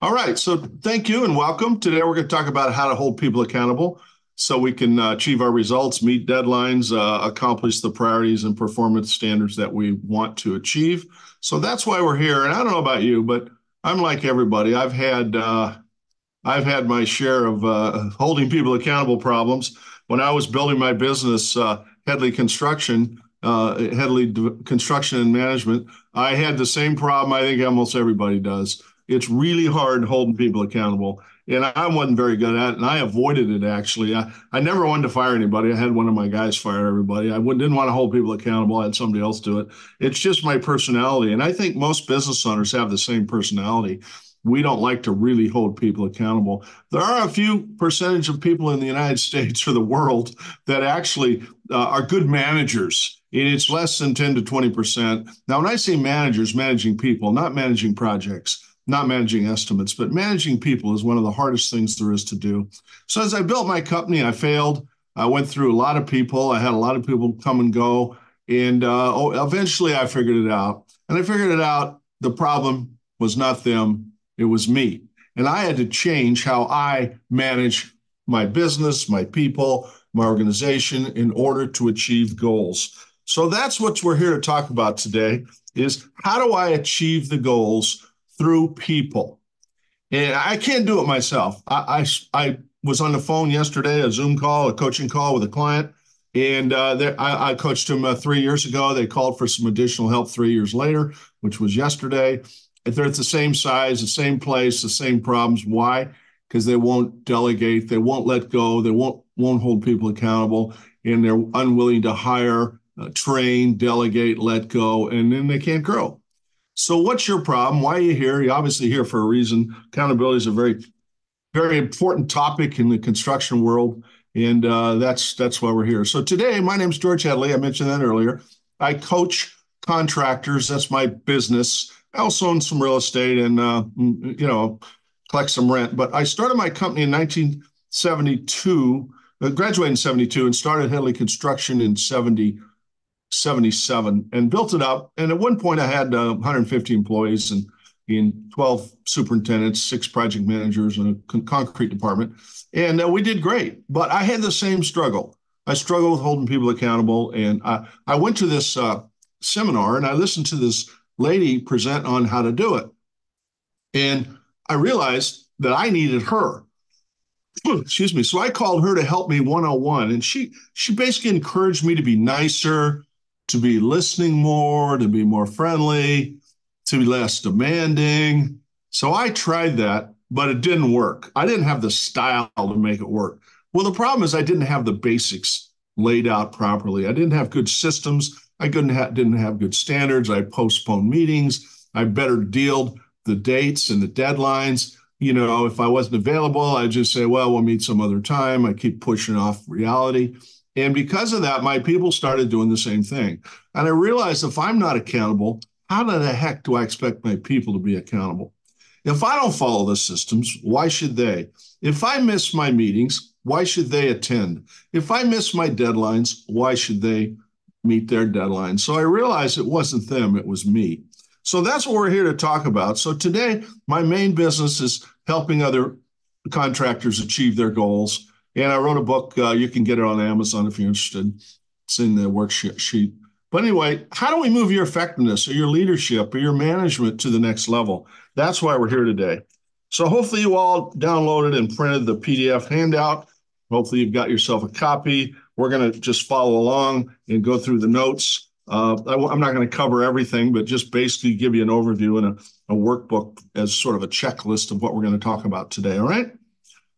All right. So thank you and welcome. Today we're going to talk about how to hold people accountable so we can uh, achieve our results, meet deadlines, uh, accomplish the priorities and performance standards that we want to achieve. So that's why we're here. And I don't know about you, but I'm like everybody. I've had uh, I've had my share of uh, holding people accountable problems. When I was building my business, uh, Hedley Construction, uh, Hedley Construction and Management, I had the same problem. I think almost everybody does it's really hard holding people accountable. And I wasn't very good at it, and I avoided it actually. I, I never wanted to fire anybody. I had one of my guys fire everybody. I didn't want to hold people accountable. I had somebody else do it. It's just my personality. And I think most business owners have the same personality. We don't like to really hold people accountable. There are a few percentage of people in the United States or the world that actually uh, are good managers. And it's less than 10 to 20%. Now, when I say managers, managing people, not managing projects not managing estimates, but managing people is one of the hardest things there is to do. So as I built my company, I failed. I went through a lot of people. I had a lot of people come and go. And uh, oh, eventually I figured it out. And I figured it out. The problem was not them, it was me. And I had to change how I manage my business, my people, my organization in order to achieve goals. So that's what we're here to talk about today is how do I achieve the goals through people. And I can't do it myself. I, I, I was on the phone yesterday, a Zoom call, a coaching call with a client, and uh, I, I, coached him uh, three years ago. They called for some additional help three years later, which was yesterday. They're at the same size, the same place, the same problems. Why? Because they won't delegate, they won't let go, they won't won't hold people accountable, and they're unwilling to hire, uh, train, delegate, let go, and then they can't grow. So, what's your problem? Why are you here? You're obviously here for a reason. Accountability is a very, very important topic in the construction world, and uh, that's that's why we're here. So today, my name is George Hedley. I mentioned that earlier. I coach contractors. That's my business. I also own some real estate and uh, you know collect some rent. But I started my company in 1972. Uh, graduated in 72 and started Hedley Construction in 70 77 and built it up. And at one point, I had uh, 150 employees and in 12 superintendents, six project managers, and a con- concrete department. And uh, we did great. But I had the same struggle. I struggled with holding people accountable. And I, I went to this uh, seminar and I listened to this lady present on how to do it. And I realized that I needed her. Excuse me. So I called her to help me 101. And she she basically encouraged me to be nicer, to be listening more, to be more friendly, to be less demanding. So I tried that, but it didn't work. I didn't have the style to make it work. Well, the problem is I didn't have the basics laid out properly. I didn't have good systems. I couldn't ha- didn't have good standards. I postponed meetings. I better dealed the dates and the deadlines. You know, if I wasn't available, I'd just say, well, we'll meet some other time. I keep pushing off reality. And because of that, my people started doing the same thing. And I realized if I'm not accountable, how the heck do I expect my people to be accountable? If I don't follow the systems, why should they? If I miss my meetings, why should they attend? If I miss my deadlines, why should they meet their deadlines? So I realized it wasn't them, it was me. So that's what we're here to talk about. So today, my main business is helping other contractors achieve their goals and I wrote a book. Uh, you can get it on Amazon if you're interested. It's in the worksheet. Sheet. But anyway, how do we move your effectiveness or your leadership or your management to the next level? That's why we're here today. So hopefully you all downloaded and printed the PDF handout. Hopefully you've got yourself a copy. We're going to just follow along and go through the notes. Uh, I, am not going to cover everything, but just basically give you an overview and a, a, workbook as sort of a checklist of what we're going to talk about today. All right.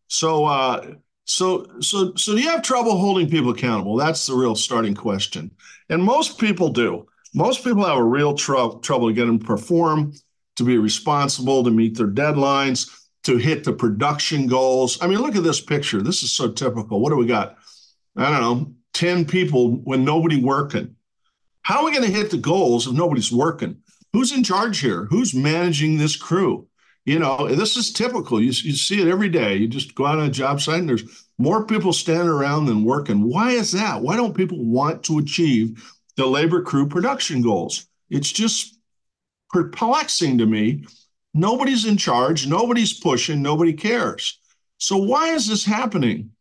So uh, so, so, so do you have trouble holding people accountable? That's the real starting question. And most people do. Most people have a real tr- trouble to get them to perform, to be responsible, to meet their deadlines, to hit the production goals. I mean, look at this picture. This is so typical. What do we got? I don't know, 10 people when nobody working. How are we going to hit the goals if nobody's working? Who's in charge here? Who's managing this crew? You know, this is typical. You, you see it every day. You just go out on a job site and there's more people standing around than working. Why is that? Why don't people want to achieve the labor crew production goals? It's just perplexing to me Nobody's in charge, nobody's pushing, nobody cares. So, why is this happening?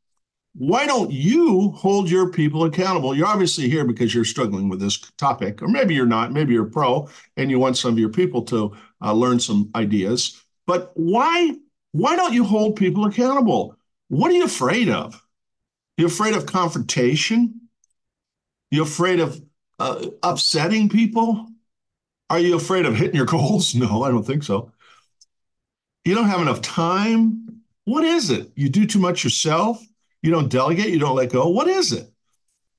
Why don't you hold your people accountable? You're obviously here because you're struggling with this topic, or maybe you're not. Maybe you're pro and you want some of your people to uh, learn some ideas. But why why don't you hold people accountable? What are you afraid of? You're afraid of confrontation? You're afraid of uh, upsetting people? Are you afraid of hitting your goals? No, I don't think so. You don't have enough time. What is it? You do too much yourself. You don't delegate. You don't let go. What is it?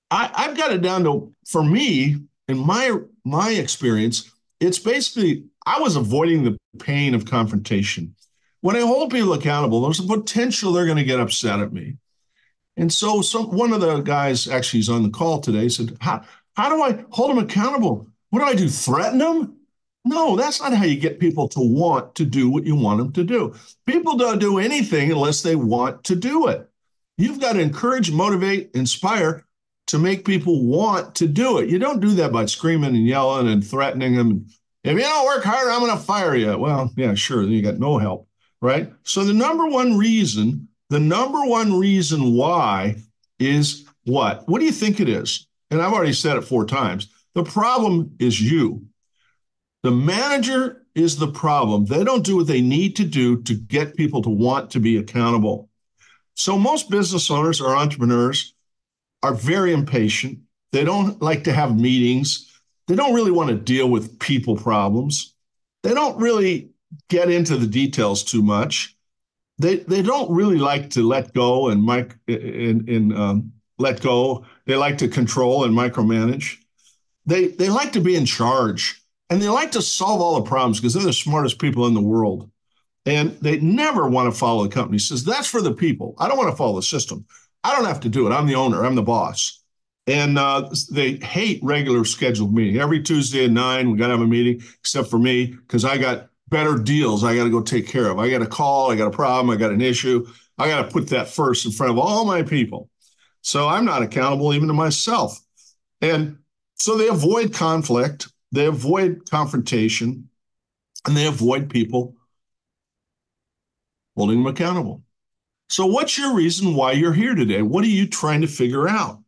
I, I've got it down to for me in my my experience. It's basically I was avoiding the pain of confrontation. When I hold people accountable, there's a potential they're going to get upset at me. And so some one of the guys actually is on the call today said, how, how do I hold them accountable? What do I do? Threaten them? No, that's not how you get people to want to do what you want them to do. People don't do anything unless they want to do it. You've got to encourage, motivate, inspire to make people want to do it. You don't do that by screaming and yelling and threatening them. If you don't work harder, I'm going to fire you. Well, yeah, sure. Then you got no help, right? So the number one reason, the number one reason why is what? What do you think it is? And I've already said it four times. The problem is you. The manager is the problem. They don't do what they need to do to get people to want to be accountable. So most business owners or entrepreneurs are very impatient. They don't like to have meetings. They don't really want to deal with people problems. They don't really get into the details too much. They they don't really like to let go and mic in, in um, let go. They like to control and micromanage. They they like to be in charge and they like to solve all the problems because they're the smartest people in the world. And they never want to follow the company. Says that's for the people. I don't want to follow the system. I don't have to do it. I'm the owner. I'm the boss. And uh, they hate regular scheduled meeting. Every Tuesday at nine, we got to have a meeting, except for me, because I got better deals I got to go take care of. I got a call, I got a problem, I got an issue. I got to put that first in front of all my people. So I'm not accountable even to myself. And so they avoid conflict they avoid confrontation and they avoid people holding them accountable. So, what's your reason why you're here today? What are you trying to figure out?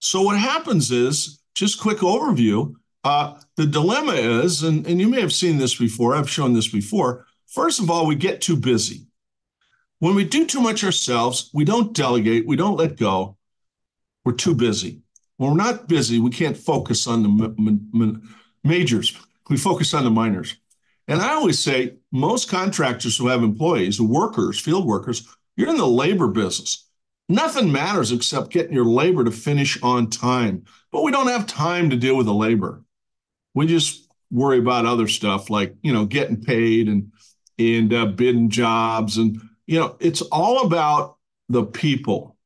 So, what happens is just quick overview. Uh, the dilemma is, and, and you may have seen this before, I've shown this before. First of all, we get too busy. When we do too much ourselves, we don't delegate, we don't let go, we're too busy. When we're not busy, we can't focus on the majors. We focus on the minors. And I always say most contractors who have employees, workers, field workers, you're in the labor business. Nothing matters except getting your labor to finish on time. But we don't have time to deal with the labor. We just worry about other stuff like, you know, getting paid and and uh, bidding jobs and you know, it's all about the people.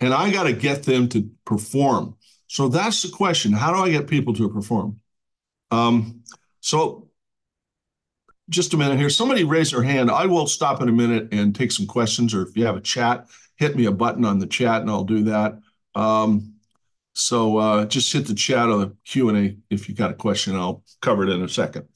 And I got to get them to perform. So that's the question. How do I get people to perform? Um, so just a minute here. Somebody raise their hand. I will stop in a minute and take some questions, or if you have a chat, hit me a button on the chat and I'll do that. Um, so uh, just hit the chat or the Q&A if you got a question. I'll cover it in a second.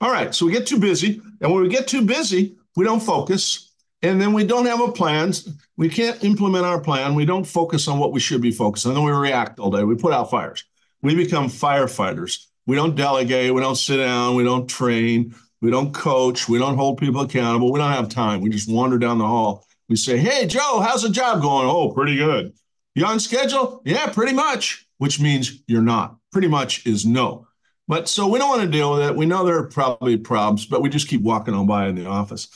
All right, so we get too busy. And when we get too busy, we don't focus. And then we don't have a plan. We can't implement our plan. We don't focus on what we should be focused on. Then we react all day. We put out fires. We become firefighters. We don't delegate. We don't sit down. We don't train. We don't coach. We don't hold people accountable. We don't have time. We just wander down the hall. We say, Hey, Joe, how's the job going? Oh, pretty good. You on schedule? Yeah, pretty much, which means you're not. Pretty much is no. But so we don't want to deal with it. We know there are probably problems, but we just keep walking on by in the office.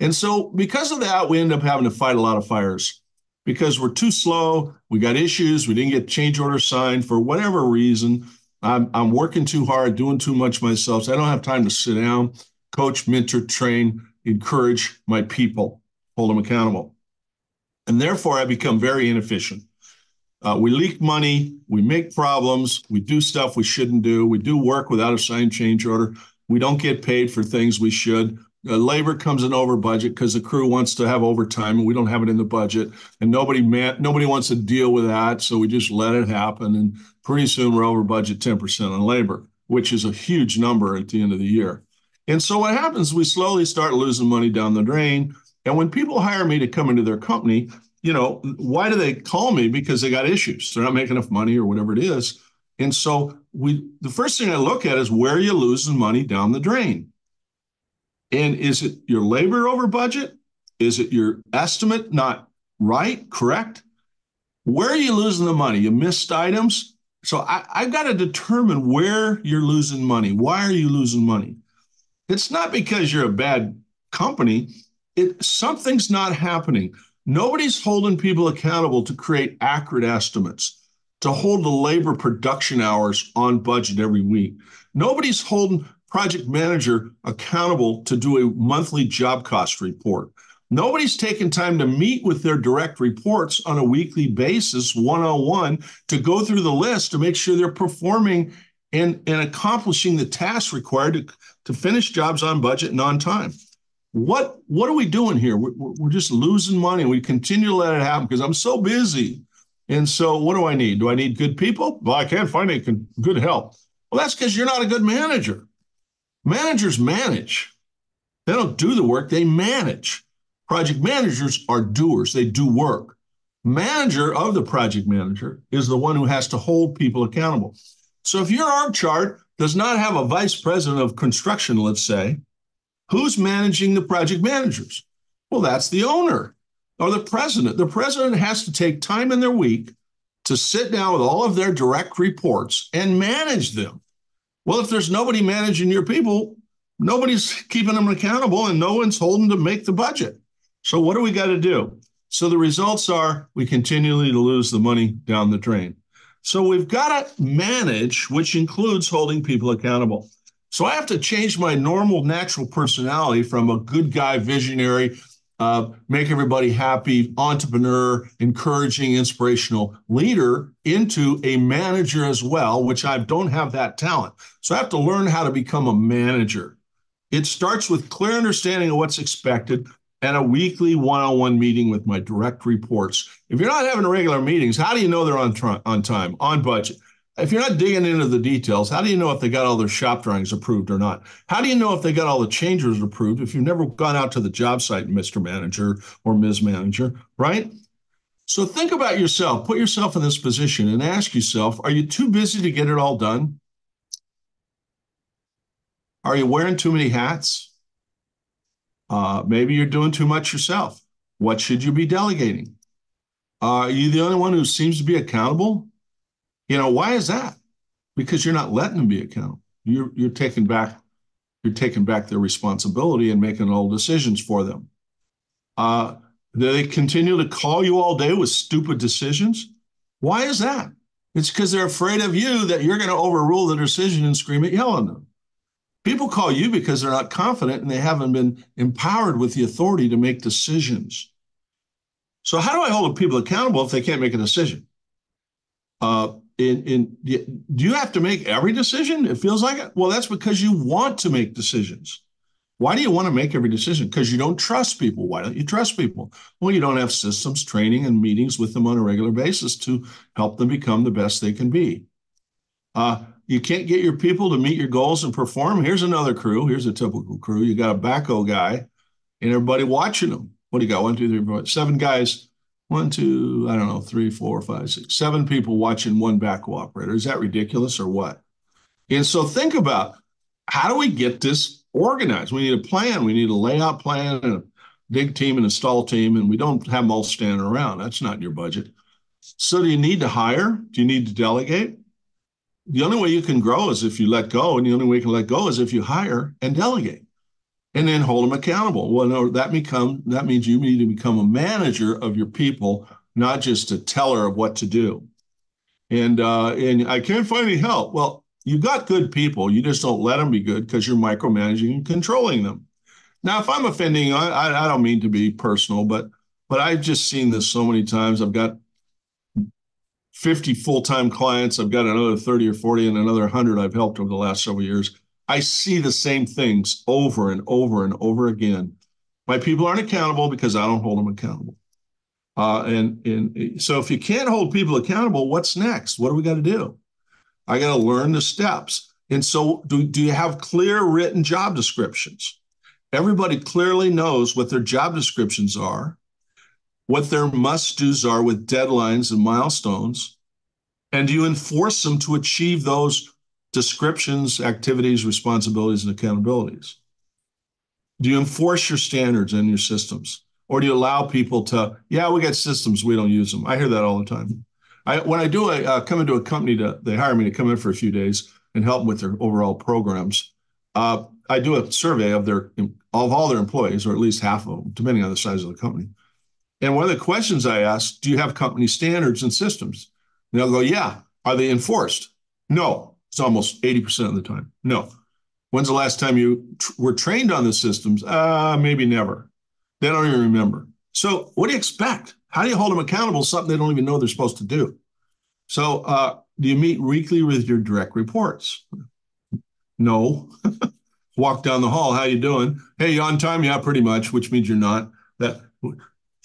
And so because of that, we end up having to fight a lot of fires because we're too slow. We got issues. We didn't get change order signed for whatever reason. I'm, I'm working too hard, doing too much myself. So I don't have time to sit down, coach, mentor, train, encourage my people, hold them accountable. And therefore, I become very inefficient. Uh, we leak money, we make problems, we do stuff we shouldn't do, we do work without a signed change order, we don't get paid for things we should. Uh, labor comes in over budget because the crew wants to have overtime and we don't have it in the budget, and nobody man, nobody wants to deal with that, so we just let it happen. And pretty soon we're over budget 10% on labor, which is a huge number at the end of the year. And so what happens, we slowly start losing money down the drain. And when people hire me to come into their company, you know, why do they call me? Because they got issues. They're not making enough money or whatever it is. And so we the first thing I look at is where are you losing money down the drain? And is it your labor over budget? Is it your estimate not right, correct? Where are you losing the money? You missed items. So I, I've got to determine where you're losing money. Why are you losing money? It's not because you're a bad company. It something's not happening. Nobody's holding people accountable to create accurate estimates, to hold the labor production hours on budget every week. Nobody's holding project manager accountable to do a monthly job cost report. Nobody's taken time to meet with their direct reports on a weekly basis, one on one, to go through the list to make sure they're performing and, and accomplishing the tasks required to, to finish jobs on budget and on time. What, what are we doing here? We're, we're just losing money. We continue to let it happen because I'm so busy. And so, what do I need? Do I need good people? Well, I can't find any good help. Well, that's because you're not a good manager. Managers manage, they don't do the work, they manage. Project managers are doers, they do work. Manager of the project manager is the one who has to hold people accountable. So if your org chart does not have a vice president of construction, let's say, who's managing the project managers? Well, that's the owner or the president. The president has to take time in their week to sit down with all of their direct reports and manage them. Well, if there's nobody managing your people, nobody's keeping them accountable and no one's holding to make the budget. So, what do we got to do? So, the results are we continually lose the money down the drain. So, we've got to manage, which includes holding people accountable. So, I have to change my normal, natural personality from a good guy, visionary, uh, make everybody happy, entrepreneur, encouraging, inspirational leader into a manager as well, which I don't have that talent. So I have to learn how to become a manager. It starts with clear understanding of what's expected and a weekly one-on-one meeting with my direct reports. If you're not having regular meetings, how do you know they're on, tr- on time, on budget? If you're not digging into the details, how do you know if they got all their shop drawings approved or not? How do you know if they got all the changes approved if you've never gone out to the job site, Mr. Manager or Ms. Manager, right? So think about yourself, put yourself in this position and ask yourself, are you too busy to get it all done? Are you wearing too many hats? Uh, maybe you're doing too much yourself. What should you be delegating? Uh, are you the only one who seems to be accountable? You know, why is that? Because you're not letting them be accountable. You're you're taking back you're taking back their responsibility and making all decisions for them. Uh, they continue to call you all day with stupid decisions. Why is that? It's because they're afraid of you that you're going to overrule the decision and scream at yell at them. People call you because they're not confident and they haven't been empowered with the authority to make decisions. So, how do I hold people accountable if they can't make a decision? Uh, in, in do you have to make every decision? It feels like it. Well, that's because you want to make decisions. Why do you want to make every decision? Because you don't trust people. Why don't you trust people? Well, you don't have systems, training, and meetings with them on a regular basis to help them become the best they can be. Uh, you can't get your people to meet your goals and perform. Here's another crew. Here's a typical crew. You got a backhoe guy and everybody watching them. What do you got? One, two, three, four, seven guys one, two, I don't know, three, four, five, six, seven people watching one backhoe operator. Is that ridiculous or what? And so think about how do we get this organized? We need a plan. We need a layout plan and a dig team and a stall team, and we don't have them all standing around. That's not your budget. So do you need to hire? Do you need to delegate? The only way you can grow is if you let go, and the only way you can let go is if you hire and delegate and then hold them accountable. Well, no, that become that means you need to become a manager of your people, not just a teller of what to do. And uh, and I can't find any help. Well, you got good people. You just don't let them be good because you're micromanaging and controlling them. Now, if I'm offending, I, I don't mean to be personal, but but I've just seen this so many times. I've got 50 full-time clients. I've got another 30 or 40 and another 100 I've helped over the last several years I see the same things over and over and over again. My people aren't accountable because I don't hold them accountable. Uh, and, and so if you can't hold people accountable, what's next? What do we got to do? I got to learn the steps. And so, do, do you have clear written job descriptions? Everybody clearly knows what their job descriptions are, what their must do's are with deadlines and milestones. And do you enforce them to achieve those descriptions, activities, responsibilities, and accountabilities? Do you enforce your standards and your systems? Or do you allow people to, yeah, we got systems, we don't use them? I hear that all the time. I, when I do a, uh, come into a company to, they hire me to come in for a few days and help them with their overall programs. Uh, I do a survey of their of all their employees, or at least half of them, depending on the size of the company. And one of the questions I ask, do you have company standards and systems? And they'll go, yeah. Are they enforced? No. It's almost 80% of the time. No. When's the last time you tr- were trained on the systems? Uh, maybe never. They don't even remember. So what do you expect? How do you hold them accountable? Something they don't even know they're supposed to do. So uh, do you meet weekly with your direct reports? No. Walk down the hall. How you doing? Hey, you on time? Yeah, pretty much. Which means you're not. That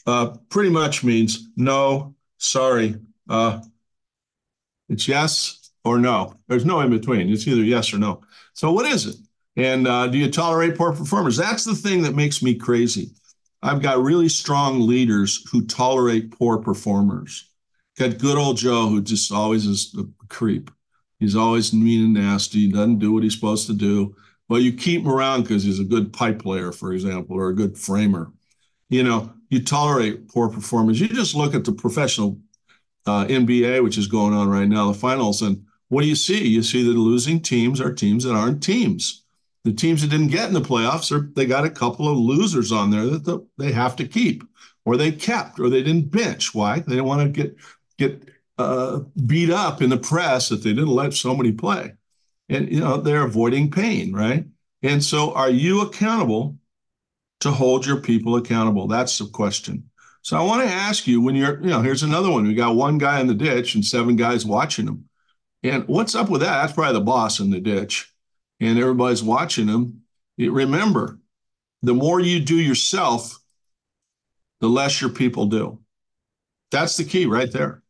uh, pretty much means no. Sorry. Uh, it's yes or no. There's no in between. It's either yes or no. So what is it? And uh, do you tolerate poor performers? That's the thing that makes me crazy. I've got really strong leaders who tolerate poor performers. Got good old Joe who just always is a creep. He's always mean and nasty. He doesn't do what he's supposed to do. But you keep him around because he's a good pipe player, for example, or a good framer. You know, you tolerate poor performers. You just look at the professional uh, NBA, which is going on right now, the finals, and what do you see? You see that losing teams are teams that aren't teams. The teams that didn't get in the playoffs are they got a couple of losers on there that the, they have to keep, or they kept, or they didn't bench. Why? They didn't want to get get uh, beat up in the press that they didn't let somebody play, and you know they're avoiding pain, right? And so, are you accountable to hold your people accountable? That's the question. So I want to ask you when you're, you know, here's another one. We got one guy in the ditch and seven guys watching him. And what's up with that? That's probably the boss in the ditch. And everybody's watching him. remember, the more you do yourself, the less your people do. That's the key right there.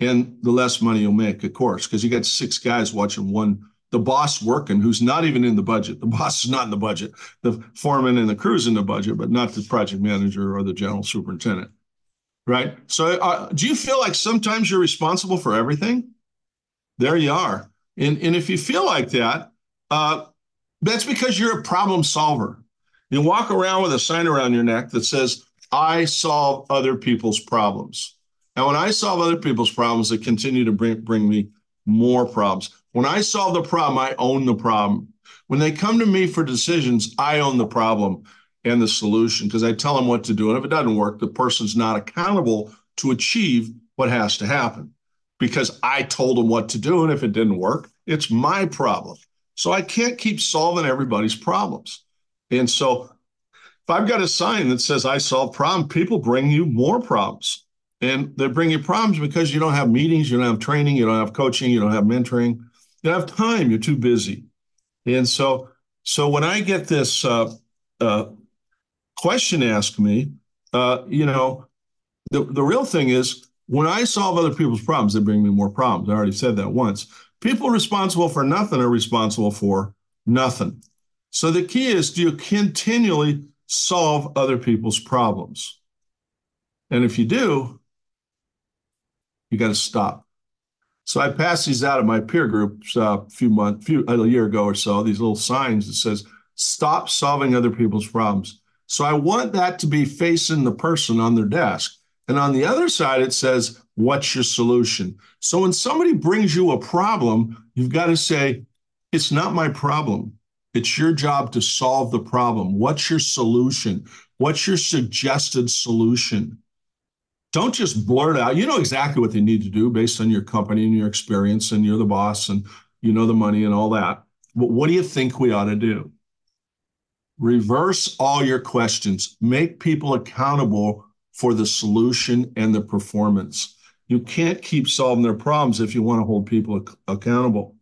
And the less money you'll make, of course, because you got six guys watching one, the boss working who's not even in the budget. The boss is not in the budget. The foreman and the crew's in the budget, but not the project manager or the general superintendent. Right. So, uh, do you feel like sometimes you're responsible for everything? There you are. And, and if you feel like that, uh, that's because you're a problem solver. You walk around with a sign around your neck that says, I solve other people's problems. And when I solve other people's problems, they continue to bring, bring me more problems. When I solve the problem, I own the problem. When they come to me for decisions, I own the problem and the solution because I tell them what to do. And if it doesn't work, the person's not accountable to achieve what has to happen because I told them what to do. And if it didn't work, it's my problem. So I can't keep solving everybody's problems. And so if I've got a sign that says I solve problems, people bring you more problems. And they bring you problems because you don't have meetings, you don't have training, you don't have coaching, you don't have mentoring, you don't have time, you're too busy. And so, so when I get this uh, uh, question asked me, uh, you know, the, the real thing is when I solve other people's problems, they bring me more problems. I already said that once. People responsible for nothing are responsible for nothing. So the key is do you continually solve other people's problems? And if you do, you got to stop. So I passed these out of my peer groups uh, a few months, few a year ago or so. These little signs that says "Stop solving other people's problems." So I want that to be facing the person on their desk. And on the other side, it says, What's your solution? So when somebody brings you a problem, you've got to say, It's not my problem. It's your job to solve the problem. What's your solution? What's your suggested solution? Don't just blurt out. You know exactly what they need to do based on your company and your experience, and you're the boss and you know the money and all that. But what do you think we ought to do? Reverse all your questions. Make people accountable for the solution and the performance. You can't keep solving their problems if you want to hold people ac- accountable.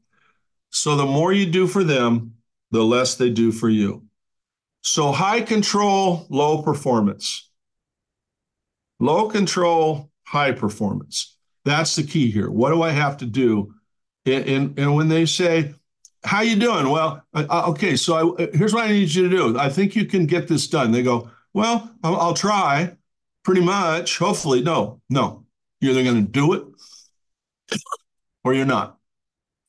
So the more you do for them, the less they do for you. So high control, low performance. Low control, high performance. That's the key here. What do I have to do? And, and, and when they say, how you doing? Well, okay, so I, here's what I need you to do. I think you can get this done. They go, well, I'll, I'll try pretty much. Hopefully, no, no. You're either going to do it or you're not.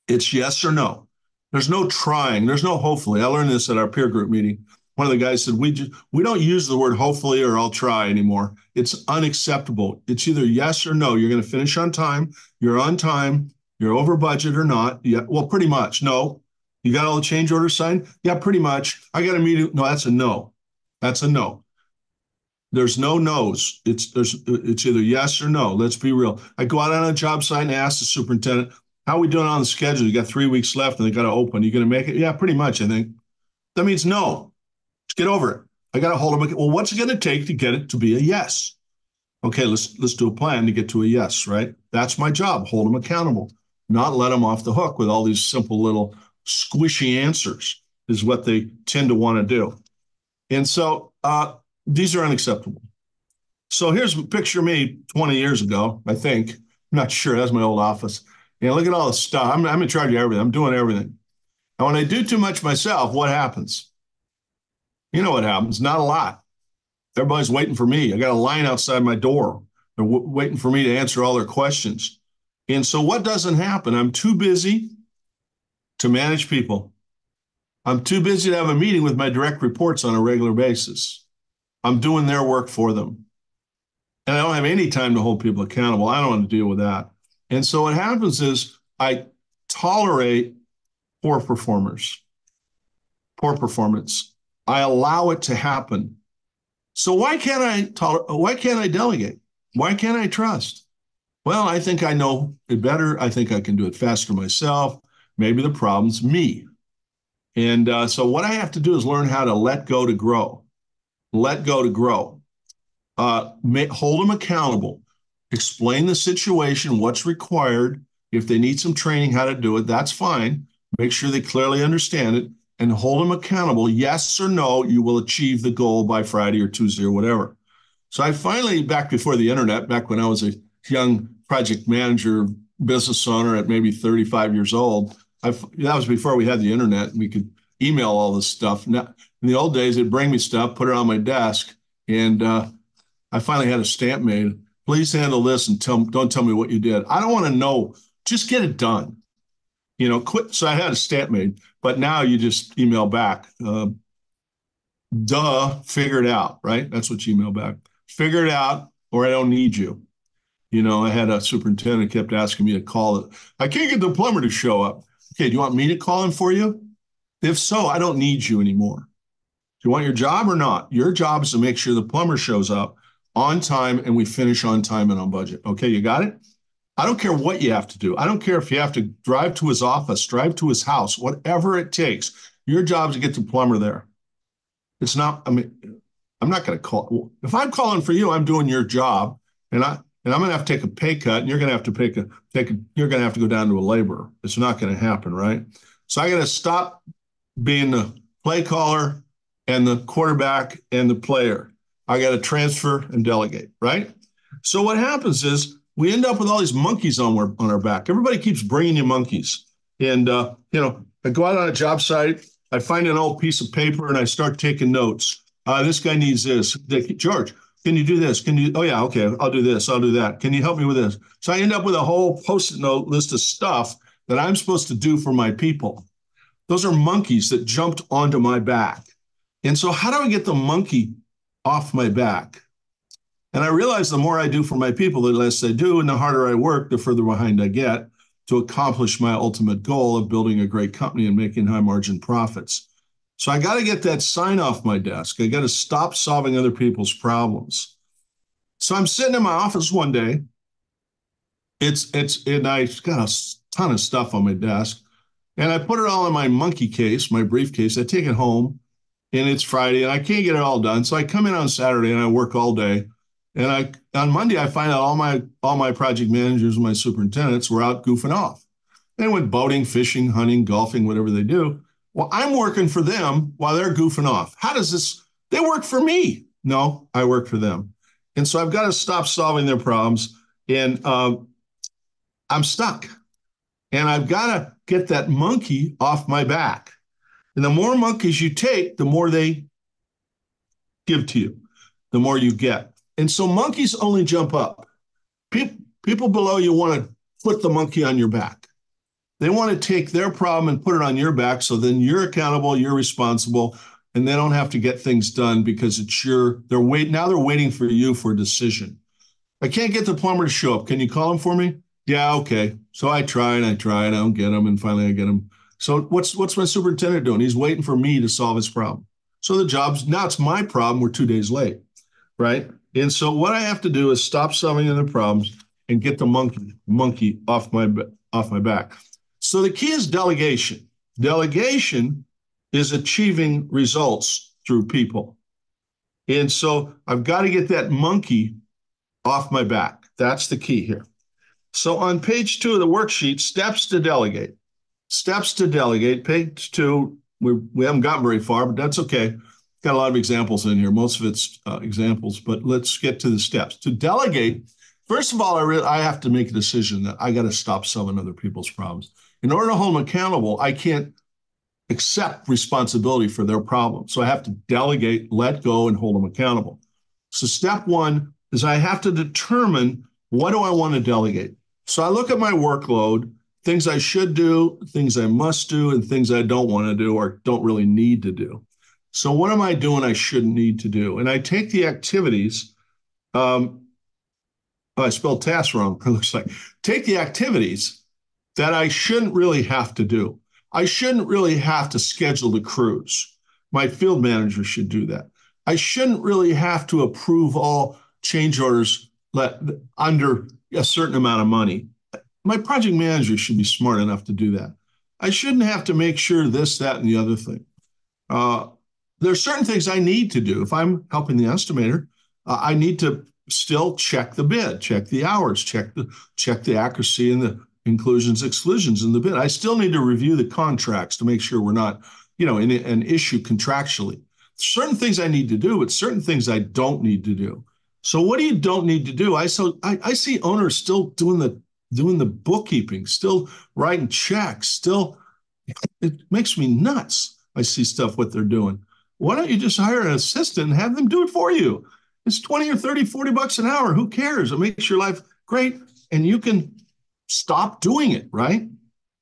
It's yes or no. There's no trying. There's no hopefully. I learned this at our peer group meeting. One of the guys said, we just, we don't use the word hopefully or I'll try anymore. It's unacceptable. It's either yes or no. You're going to finish on time. You're on time. You're over budget or not. Yeah. Well, pretty much. No. You got all the change orders signed? Yeah, pretty much. I got a meeting. No, that's a no. That's a no. There's no no's. It's there's it's either yes or no. Let's be real. I go out on a job site and ask the superintendent, "How are we doing on the schedule? You got three weeks left, and they got to open. You going to make it? Yeah, pretty much. I think that means no. Let's get over it. I got to hold them. Well, what's it going to take to get it to be a yes? Okay, let's let's do a plan to get to a yes. Right? That's my job. Hold them accountable, not let them off the hook with all these simple little squishy answers. Is what they tend to want to do. And so uh, these are unacceptable. So here's a picture of me 20 years ago, I think. I'm not sure. That's my old office. Yeah, look at all the stuff. I'm, I'm in charge of everything. I'm doing everything. And when I do too much myself, what happens? You know what happens? Not a lot. Everybody's waiting for me. I got a line outside my door. They're w- waiting for me to answer all their questions. And so what doesn't happen? I'm too busy to manage people. I'm too busy to have a meeting with my direct reports on a regular basis. I'm doing their work for them. And I don't have any time to hold people accountable. I don't want to deal with that. And so what happens is I tolerate poor performers, poor performance. I allow it to happen. So why can't I tolerate? Why can't I delegate? Why can't I trust? Well, I think I know it better. I think I can do it faster myself. Maybe the problem's me. And uh, so what I have to do is learn how to let go to grow let go to grow. Uh, hold them accountable. Explain the situation, what's required. If they need some training how to do it, that's fine. Make sure they clearly understand it and hold them accountable. Yes or no, you will achieve the goal by Friday or Tuesday or whatever. So I finally, back before the internet, back when I was a young project manager, business owner at maybe 35 years old, I, that was before we had the internet. And we could email all this stuff. Now, in the old days, they'd bring me stuff, put it on my desk, and uh, I finally had a stamp made. Please handle this and tell don't tell me what you did. I don't want to know. Just get it done. You know, quit. So I had a stamp made, but now you just email back. Uh, duh, figure it out, right? That's what you email back. Figure it out, or I don't need you. You know, I had a superintendent kept asking me to call it. I can't get the plumber to show up. Okay, do you want me to call him for you? If so, I don't need you anymore. Do you want your job or not? Your job is to make sure the plumber shows up on time and we finish on time and on budget. Okay, you got it? I don't care what you have to do. I don't care if you have to drive to his office, drive to his house, whatever it takes. Your job is to get the plumber there. It's not, I mean, I'm not going to call. If I'm calling for you, I'm doing your job and I, and I'm going to have to take a pay cut and you're going to have to take a, take a, you're going to have to go down to a laborer. It's not going to happen, right? So I got to stop being the play caller and the quarterback and the player. I got to transfer and delegate, right? So what happens is we end up with all these monkeys on our on our back. Everybody keeps bringing you monkeys, and uh, you know, I go out on a job site, I find an old piece of paper, and I start taking notes. Uh, this guy needs this. George, can you do this? Can you? Oh yeah, okay, I'll do this. I'll do that. Can you help me with this? So I end up with a whole post-it note list of stuff that I'm supposed to do for my people. Those are monkeys that jumped onto my back. And so, how do I get the monkey off my back? And I realize the more I do for my people, the less I do, and the harder I work, the further behind I get to accomplish my ultimate goal of building a great company and making high margin profits. So I got to get that sign off my desk. I got to stop solving other people's problems. So I'm sitting in my office one day. It's it's and I've got a ton of stuff on my desk, and I put it all in my monkey case, my briefcase. I take it home, and it's Friday and I can't get it all done. So I come in on Saturday and I work all day. And I on Monday I find out all my all my project managers and my superintendents were out goofing off. They went boating, fishing, hunting, golfing, whatever they do. Well, I'm working for them while they're goofing off. How does this? They work for me. No, I work for them. And so I've got to stop solving their problems. And um, I'm stuck. And I've got to get that monkey off my back. And the more monkeys you take, the more they give to you, the more you get. And so monkeys only jump up. People, people below you want to put the monkey on your back. They want to take their problem and put it on your back. So then you're accountable, you're responsible, and they don't have to get things done because it's your, they're wait, now they're waiting for you for a decision. I can't get the plumber to show up. Can you call him for me? Yeah, okay. So I try and I try and I don't get him, and finally I get him. So what's what's my superintendent doing? He's waiting for me to solve his problem. So the job's now it's my problem. We're two days late, right? And so what I have to do is stop solving the problems and get the monkey monkey off my off my back. So the key is delegation. Delegation is achieving results through people. And so I've got to get that monkey off my back. That's the key here. So on page two of the worksheet, steps to delegate. Steps to delegate, page two, we, we haven't gotten very far, but that's okay. Got a lot of examples in here. Most of it's uh, examples, but let's get to the steps. To delegate, first of all, I, re- I have to make a decision that I got to stop solving other people's problems. In order to hold them accountable, I can't accept responsibility for their problems. So I have to delegate, let go, and hold them accountable. So step one is I have to determine what do I want to delegate. So I look at my workload, things I should do, things I must do, and things I don't want to do or don't really need to do. So what am I doing I shouldn't need to do? And I take the activities. Um, oh, I spelled tasks wrong. It looks like take the activities that I shouldn't really have to do. I shouldn't really have to schedule the crews. My field manager should do that. I shouldn't really have to approve all change orders let, under a certain amount of money. My project manager should be smart enough to do that. I shouldn't have to make sure this, that, and the other thing. Uh, there are certain things I need to do. If I'm helping the estimator, uh, I need to still check the bid, check the hours, check the check the accuracy and the inclusions, exclusions in the bid. I still need to review the contracts to make sure we're not, you know, in an issue contractually. Certain things I need to do, but certain things I don't need to do. So what do you don't need to do? I so I, I see owners still doing the doing the bookkeeping, still writing checks, still it makes me nuts. I see stuff what they're doing. Why don't you just hire an assistant and have them do it for you? It's 20 or 30, 40 bucks an hour. Who cares? It makes your life great and you can stop doing it, right?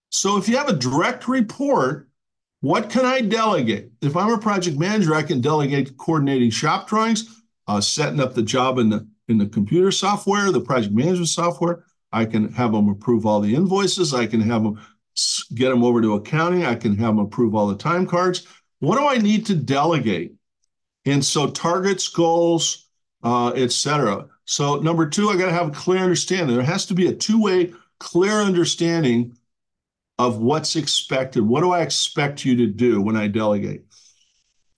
So if you have a direct report, what can I delegate? If I'm a project manager, I can delegate coordinating shop drawings, uh, setting up the job in the in the computer software, the project management software. I can have them approve all the invoices. I can have them get them over to accounting. I can have them approve all the time cards. What do I need to delegate? And so targets, goals, uh, etc. So number two, I got to have a clear understanding. There has to be a two-way, clear understanding of what's expected. What do I expect you to do when I delegate?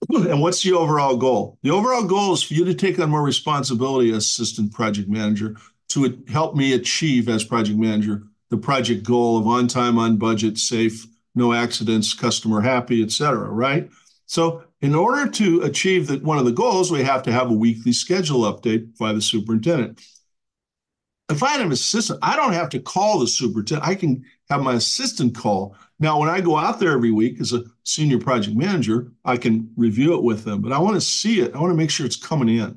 And what's the overall goal? The overall goal is for you to take on more responsibility as assistant project manager to help me achieve as project manager the project goal of on time, on budget, safe, no accidents, customer happy, et cetera, right? So in order to achieve that one of the goals, we have to have a weekly schedule update by the superintendent. If I have an assistant, I don't have to call the superintendent. I can have my assistant call. Now, when I go out there every week as a senior project manager, I can review it with them, but I want to see it. I want to make sure it's coming in.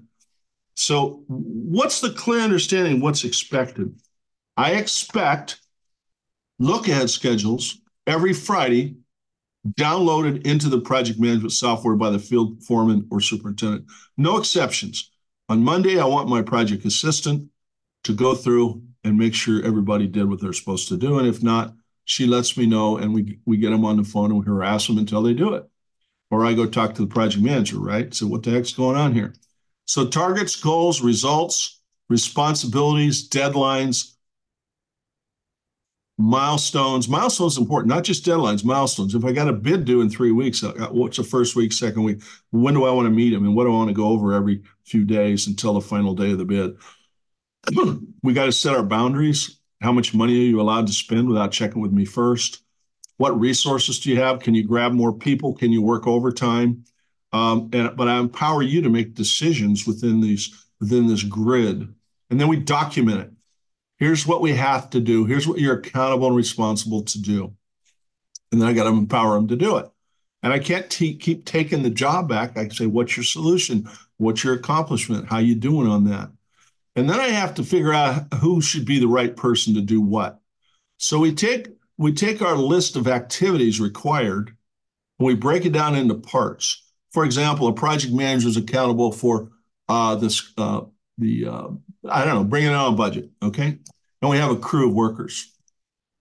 So, what's the clear understanding what's expected? I expect look ahead schedules every Friday downloaded into the project management software by the field foreman or superintendent. No exceptions. On Monday, I want my project assistant to go through and make sure everybody did what they're supposed to do. And if not, she lets me know and we, we get them on the phone and we harass them until they do it. Or I go talk to the project manager, right? So what the heck's going on here? So targets, goals, results, responsibilities, deadlines, milestones. Milestones important, not just deadlines, milestones. If I got a bid due in three weeks, uh, what's the first week, second week? When do I want to meet them? And what do I want to go over every few days until the final day of the bid? we got to set our boundaries. How much money are you allowed to spend without checking with me first? What resources do you have? Can you grab more people? Can you work overtime? Um, and, but I empower you to make decisions within these within this grid, and then we document it. Here's what we have to do. Here's what you're accountable and responsible to do. And then I got to empower them to do it. And I can't keep taking the job back. I can say, what's your solution? What's your accomplishment? How you doing on that? And then I have to figure out who should be the right person to do what. So we take we take our list of activities required and we break it down into parts. For example, a project manager is accountable for uh, this uh, the uh, I don't know bringing it on budget, okay? And we have a crew of workers,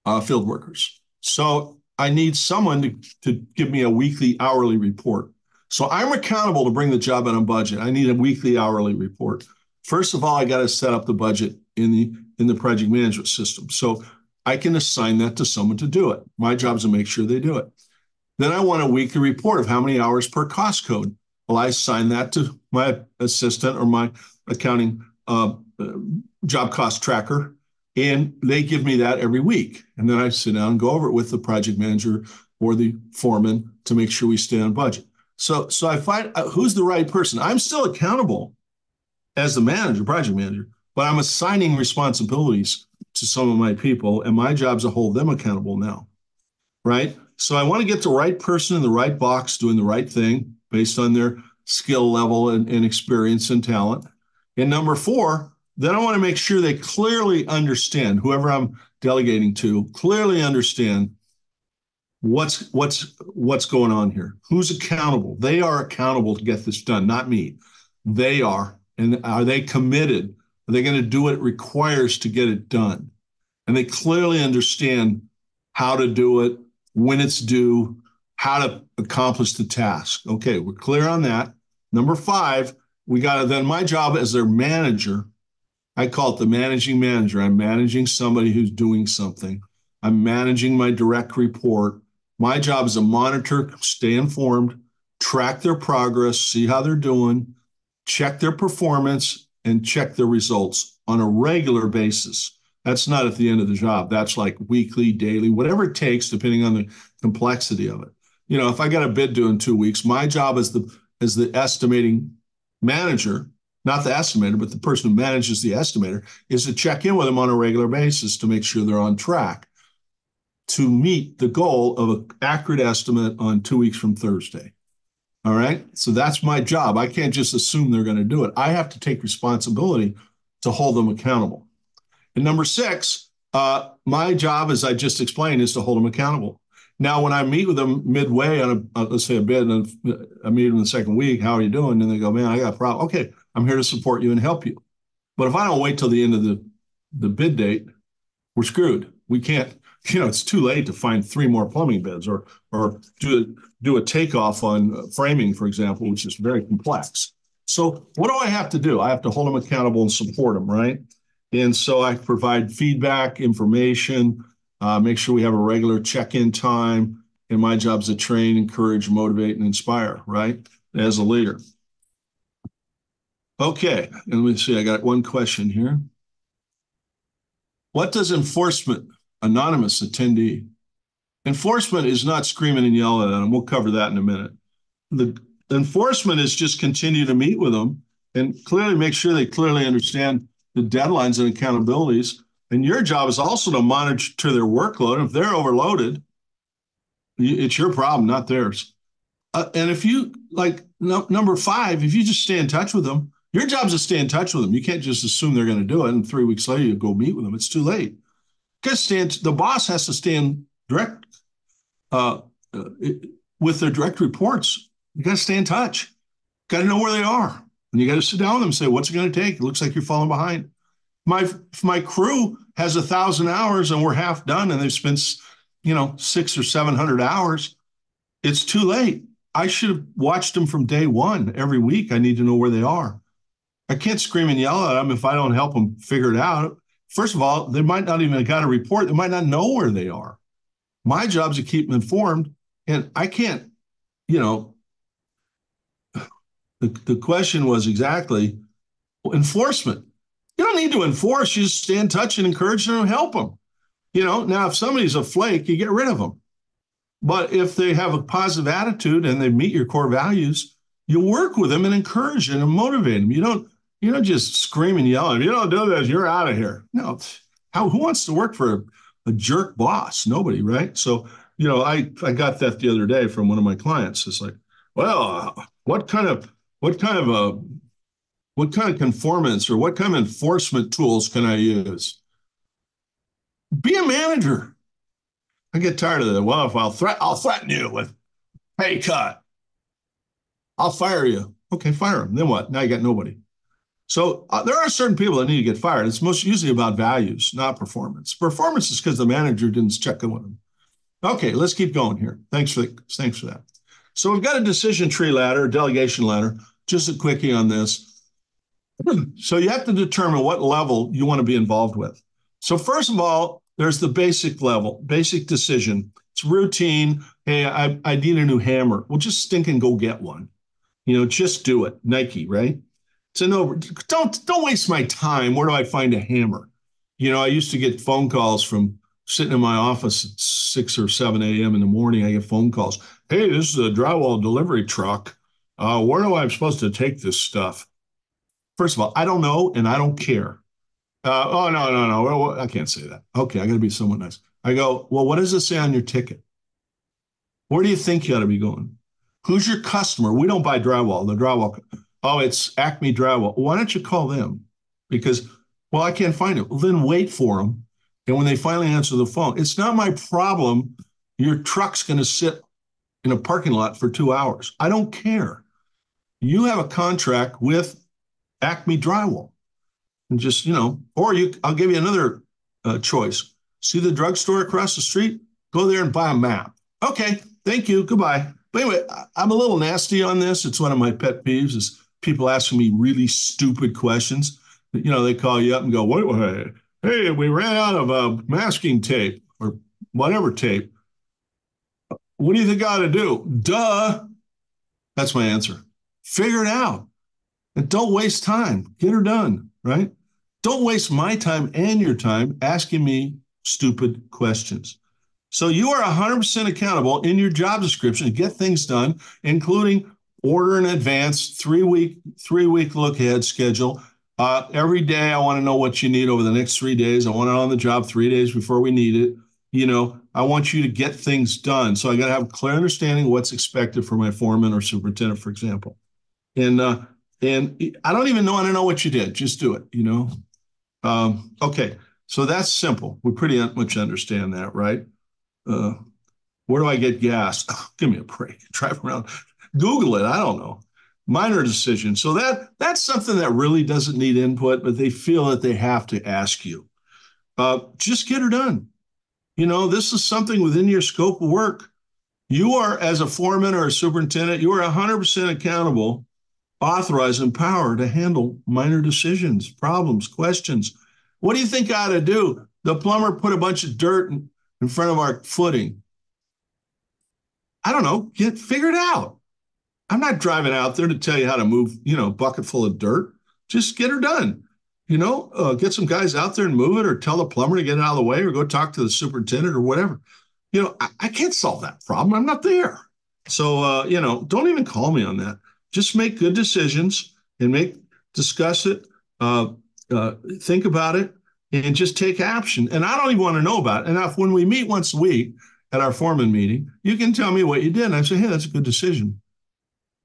uh, field workers. So I need someone to, to give me a weekly hourly report. So I'm accountable to bring the job in on budget. I need a weekly hourly report. First of all, I got to set up the budget in the in the project management system. So I can assign that to someone to do it. My job is to make sure they do it. Then I want a weekly report of how many hours per cost code. Well, I assign that to my assistant or my accounting uh, job cost tracker, and they give me that every week. And then I sit down and go over it with the project manager or the foreman to make sure we stay on budget. So, so I find uh, who's the right person. I'm still accountable as the manager, project manager, but I'm assigning responsibilities to some of my people, and my job is to hold them accountable now, right? So I want to get the right person in the right box doing the right thing based on their skill level and, and experience and talent. And number four, then I want to make sure they clearly understand, whoever I'm delegating to, clearly understand what's what's what's going on here. Who's accountable? They are accountable to get this done, not me. They are. And are they committed? Are they going to do what it requires to get it done? And they clearly understand how to do it, when it's due, how to accomplish the task. Okay, we're clear on that. Number five, we got to then my job as their manager, I call it the managing manager. I'm managing somebody who's doing something. I'm managing my direct report. My job is to monitor, stay informed, track their progress, see how they're doing, check their performance, and check their results on a regular basis. That's not at the end of the job. That's like weekly, daily, whatever it takes, depending on the complexity of it. You know, if I got a bid due in two weeks, my job as the as the estimating manager, not the estimator, but the person who manages the estimator, is to check in with them on a regular basis to make sure they're on track to meet the goal of an accurate estimate on two weeks from Thursday. All right. So that's my job. I can't just assume they're going to do it. I have to take responsibility to hold them accountable. And number six, uh, my job, as I just explained, is to hold them accountable. Now, when I meet with them midway on a, uh, let's say a bid, and I meet them the second week, how are you doing? And they go, man, I got a problem. Okay, I'm here to support you and help you. But if I don't wait till the end of the, the bid date, we're screwed. We can't you know, it's too late to find three more plumbing bids or or do do a takeoff on framing, for example, which is very complex. So what do I have to do? I have to hold them accountable and support them, right? And so I provide feedback, information, uh, make sure we have a regular check-in time. And my job is to train, encourage, motivate, and inspire, right? As a leader. Okay, and let me see. I got one question here. What does enforcement anonymous attendee. Enforcement is not screaming and yelling at them. We'll cover that in a minute. The enforcement is just continue to meet with them and clearly make sure they clearly understand the deadlines and accountabilities. And your job is also to monitor their workload. If they're overloaded, it's your problem, not theirs. Uh, and if you like no, number five, if you just stay in touch with them, your job is to stay in touch with them. You can't just assume they're going to do it. And three weeks later, you go meet with them. It's too late stand, the boss has to stand direct uh, uh, with their direct reports. You got to stay in touch. Got to know where they are. And you got to sit down with them and say, what's it going to take? It looks like you're falling behind. My my crew has a thousand hours and we're half done and they've spent, you know, six or seven hundred hours, it's too late. I should have watched them from day one every week. I need to know where they are. I can't scream and yell at them if I don't help them figure it out first of all, they might not even have got a report. They might not know where they are. My job is to keep them informed. And I can't, you know, the, the question was exactly enforcement. You don't need to enforce, you just stay in touch and encourage them and help them. You know, now if somebody's a flake, you get rid of them. But if they have a positive attitude and they meet your core values, you work with them and encourage them and motivate them. You don't you don't just scream and yell. If you don't do this, you're out of here. No, how who wants to work for a, a jerk boss? Nobody, right? So you know, I I got that the other day from one of my clients. It's like, well, what kind of what kind of a what kind of conformance or what kind of enforcement tools can I use? Be a manager. I get tired of that. Well, if I'll threat, I'll threaten you with pay cut. I'll fire you. Okay, fire them. Then what? Now you got nobody. So uh, there are certain people that need to get fired. It's most usually about values, not performance. Performance is because the manager didn't check in with them. Okay, let's keep going here. Thanks for the, thanks for that. So we've got a decision tree ladder, delegation ladder. Just a quickie on this. So you have to determine what level you want to be involved with. So first of all, there's the basic level, basic decision. It's routine. Hey, I, I need a new hammer. Well, just stink and go get one. You know, just do it. Nike, right? So no, don't don't waste my time. Where do I find a hammer? You know, I used to get phone calls from sitting in my office at six or seven a.m. in the morning. I get phone calls. Hey, this is a drywall delivery truck. Uh, where do I supposed to take this stuff? First of all, I don't know and I don't care. Uh, oh no, no, no. I can't say that. Okay, I got to be somewhat nice. I go. Well, what does it say on your ticket? Where do you think you ought to be going? Who's your customer? We don't buy drywall. The drywall. Oh, it's Acme Drywall. Why don't you call them? Because, well, I can't find it. Well, then wait for them. And when they finally answer the phone, it's not my problem. Your truck's going to sit in a parking lot for two hours. I don't care. You have a contract with Acme Drywall. And just, you know, or you, I'll give you another uh, choice. See the drugstore across the street? Go there and buy a map. Okay, thank you. Goodbye. But anyway, I'm a little nasty on this. It's one of my pet peeves is people asking me really stupid questions. You know, they call you up and go, "What? Hey, we ran out of uh, masking tape or whatever tape. What do you think I ought to do? Duh. That's my answer. Figure it out. And don't waste time. Get her done, right? Don't waste my time and your time asking me stupid questions. So you are 100% accountable in your job description to get things done, including order in advance, three week, three week look ahead schedule. Uh, every day, I want to know what you need over the next three days. I want it on the job three days before we need it. You know, I want you to get things done. So I got to have a clear understanding what's expected for my foreman or superintendent, for example. And uh, and I don't even know I don't know what you did. Just do it. You know. Um, okay, so that's simple. We pretty much understand that, right? Uh, where do I get gas? Oh, give me a break. Drive around Google it. I don't know. Minor decision. So that that's something that really doesn't need input, but they feel that they have to ask you. Uh, just get her done. You know, this is something within your scope of work. You are, as a foreman or a superintendent, you are 100% accountable, authorized, and empowered to handle minor decisions, problems, questions. What do you think I ought to do? The plumber put a bunch of dirt in, in front of our footing. I don't know. Get figured out. I'm not driving out there to tell you how to move, you know, a bucket full of dirt. Just get her done. You know, uh, get some guys out there and move it, or tell the plumber to get it out of the way, or go talk to the superintendent or whatever. You know, I, I can't solve that problem. I'm not there. So, uh, you know, don't even call me on that. Just make good decisions and make discuss it, uh, uh, think about it, and just take action. And I don't even want to know about it. And if, when we meet once a week at our foreman meeting, you can tell me what you did. And I say, hey, that's a good decision.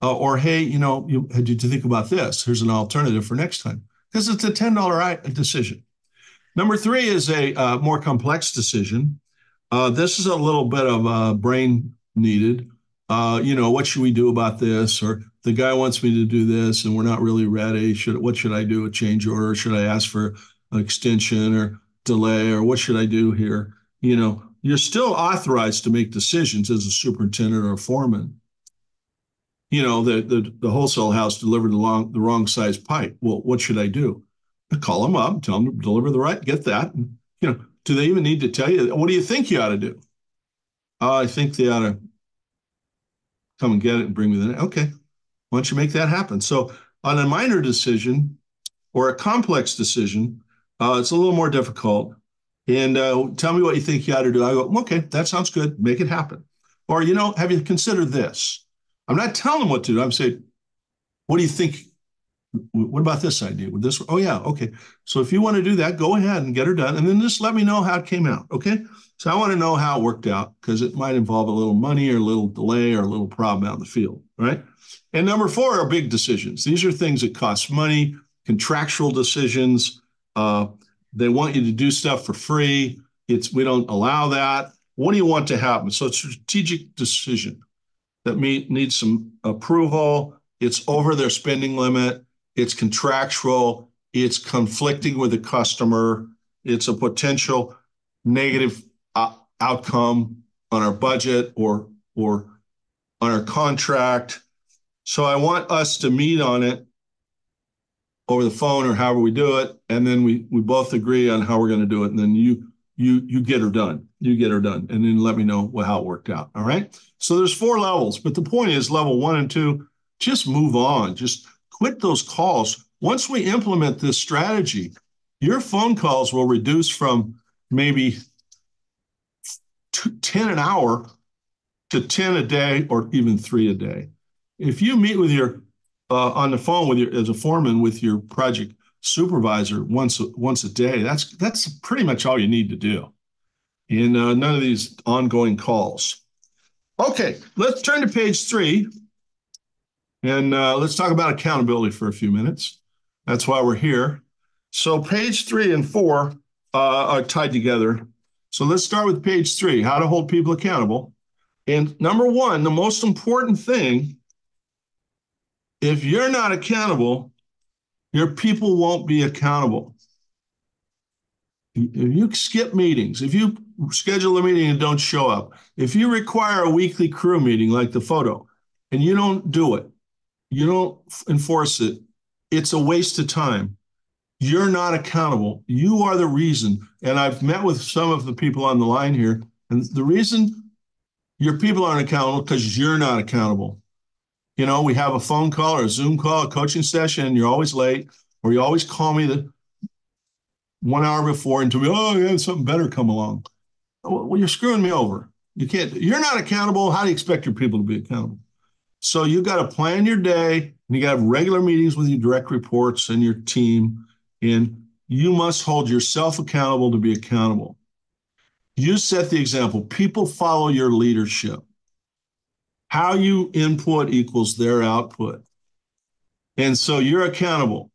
Uh, or, hey, you know, you had to think about this. Here's an alternative for next time because it's a $10 decision. Number three is a uh, more complex decision. Uh, this is a little bit of uh, brain needed. Uh, you know, what should we do about this? Or the guy wants me to do this and we're not really ready. Should what should I do? A change order? Should I ask for an extension or delay? Or what should I do here? You know, you're still authorized to make decisions as a superintendent or a foreman you know, the, the, the wholesale house delivered the, long, the wrong size pipe. Well, what should I do? I call them up, tell them to deliver the right, get that. And, you know, do they even need to tell you? What do you think you ought to do? Uh, I think they ought to come and get it and bring me the. Okay, don't you make that happen? So on a minor decision or a complex decision, uh, it's a little more difficult. And uh, tell me what you think you ought to do. I go, okay, that sounds good. Make it happen. Or, you know, have you considered this? I'm not telling them what to do. I'm saying, what do you think what about this idea? With this, oh yeah, okay. So if you want to do that, go ahead and get her done, and then just let me know how it came out. Okay. So I want to know how it worked out because it might involve a little money or a little delay or a little problem out in the field, right? And number four are big decisions. These are things that cost money, contractual decisions. Uh, they want you to do stuff for free. It's we don't allow that. What do you want to happen? So it's a strategic decision that meet, needs some approval. It's over their spending limit it's contractual, it's conflicting with the customer, it's a potential negative uh, outcome on our budget or or on our contract. So I want us to meet on it over the phone or however we do it, and then we we both agree on how we're going to do it, and then you you you get her done. You get her done, and then let me know how it worked out. All right. So there's four levels, but the point is level one and two. Just move on. Just quit those calls. Once we implement this strategy, your phone calls will reduce from maybe 10 an hour to 10 a day or even three a day. If you meet with your uh, on the phone with your as a foreman with your project supervisor once once a day, that's that's pretty much all you need to do. And uh, none of these ongoing calls. Okay, let's turn to page three. And uh, let's talk about accountability for a few minutes. That's why we're here. So, page three and four uh, are tied together. So, let's start with page three how to hold people accountable. And number one, the most important thing if you're not accountable, your people won't be accountable. If you skip meetings, if you schedule a meeting and don't show up, if you require a weekly crew meeting like the photo and you don't do it, you don't enforce it, it's a waste of time. You're not accountable. You are the reason. And I've met with some of the people on the line here, and the reason your people aren't accountable because you're not accountable. You know, we have a phone call or a Zoom call, a coaching session, and you're always late, or you always call me the one hour before and tell me, oh, yeah, something better come along. Well, you're screwing me over. You can't, you're not accountable. How do you expect your people to be accountable? So you got to plan your day and you got to have regular meetings with your direct reports and your team. And you must hold yourself accountable to be accountable. You set the example. People follow your leadership. How you input equals their output. And so you're accountable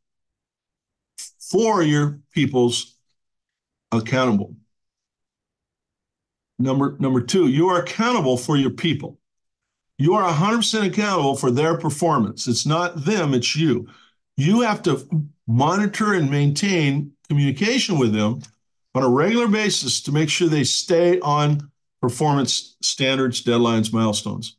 for your people's accountable. Number, number two, you are accountable for your people you are 100% accountable for their performance. It's not them, it's you. You have to monitor and maintain communication with them on a regular basis to make sure they stay on performance standards, deadlines, milestones,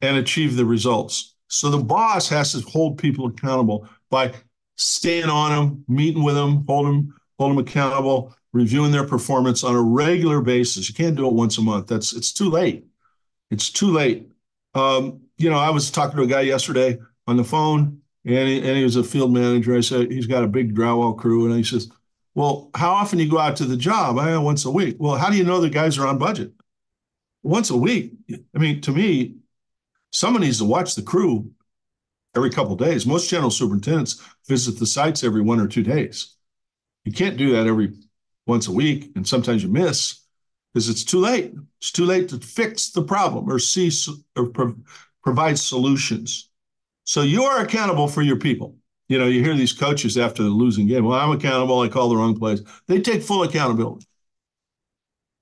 and achieve the results. So the boss has to hold people accountable by staying on them, meeting with them, hold them, hold them accountable, reviewing their performance on a regular basis. You can't do it once a month. That's it's too late. It's too late. Um, you know, I was talking to a guy yesterday on the phone, and he, and he was a field manager. I said he's got a big drywall crew, and he says, "Well, how often you go out to the job?" I once a week. Well, how do you know the guys are on budget? Once a week. I mean, to me, someone needs to watch the crew every couple days. Most general superintendents visit the sites every one or two days. You can't do that every once a week, and sometimes you miss because it's too late. It's too late to fix the problem or see or pro- provide solutions. So you are accountable for your people. You know, you hear these coaches after the losing game. Well, I'm accountable. I call the wrong plays. They take full accountability.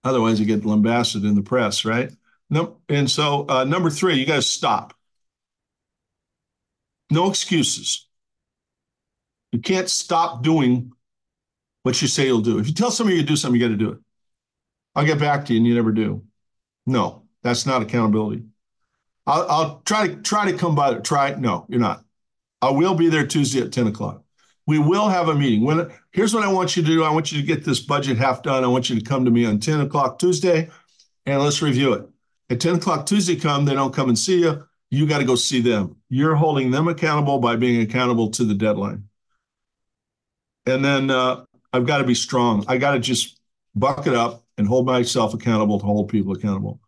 Otherwise, you get lambasted in the press, right? No, and so uh, number three, you got to stop. No excuses. You can't stop doing what you say you'll do. If you tell somebody you do something, you got to do it. I'll get back to you, and you never do. No, that's not accountability. I'll, I'll try to try to come by. Try no, you're not. I will be there Tuesday at ten o'clock. We will have a meeting. When here's what I want you to do. I want you to get this budget half done. I want you to come to me on ten o'clock Tuesday, and let's review it. At ten o'clock Tuesday, come. They don't come and see you. You got to go see them. You're holding them accountable by being accountable to the deadline. And then uh, I've got to be strong. I got to just buck it up and hold myself accountable to hold people accountable.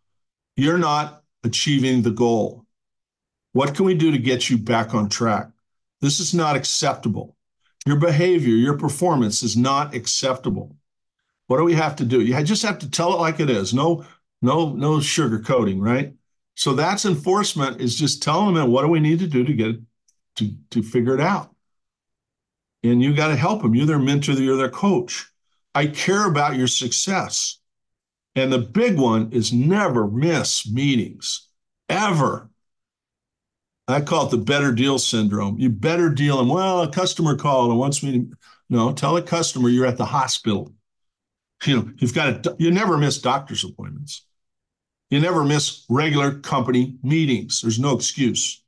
You're not achieving the goal. What can we do to get you back on track? This is not acceptable. Your behavior, your performance is not acceptable. What do we have to do? You just have to tell it like it is. No, no, no sugarcoating, right? So that's enforcement is just telling them what do we need to do to get to to figure it out. And you got to help them. You're their mentor, you're their coach. I care about your success. And the big one is never miss meetings, ever. I call it the better deal syndrome. You better deal, and well, a customer called and wants me to. No, tell a customer you're at the hospital. You know, you've got to, you never miss doctor's appointments. You never miss regular company meetings. There's no excuse.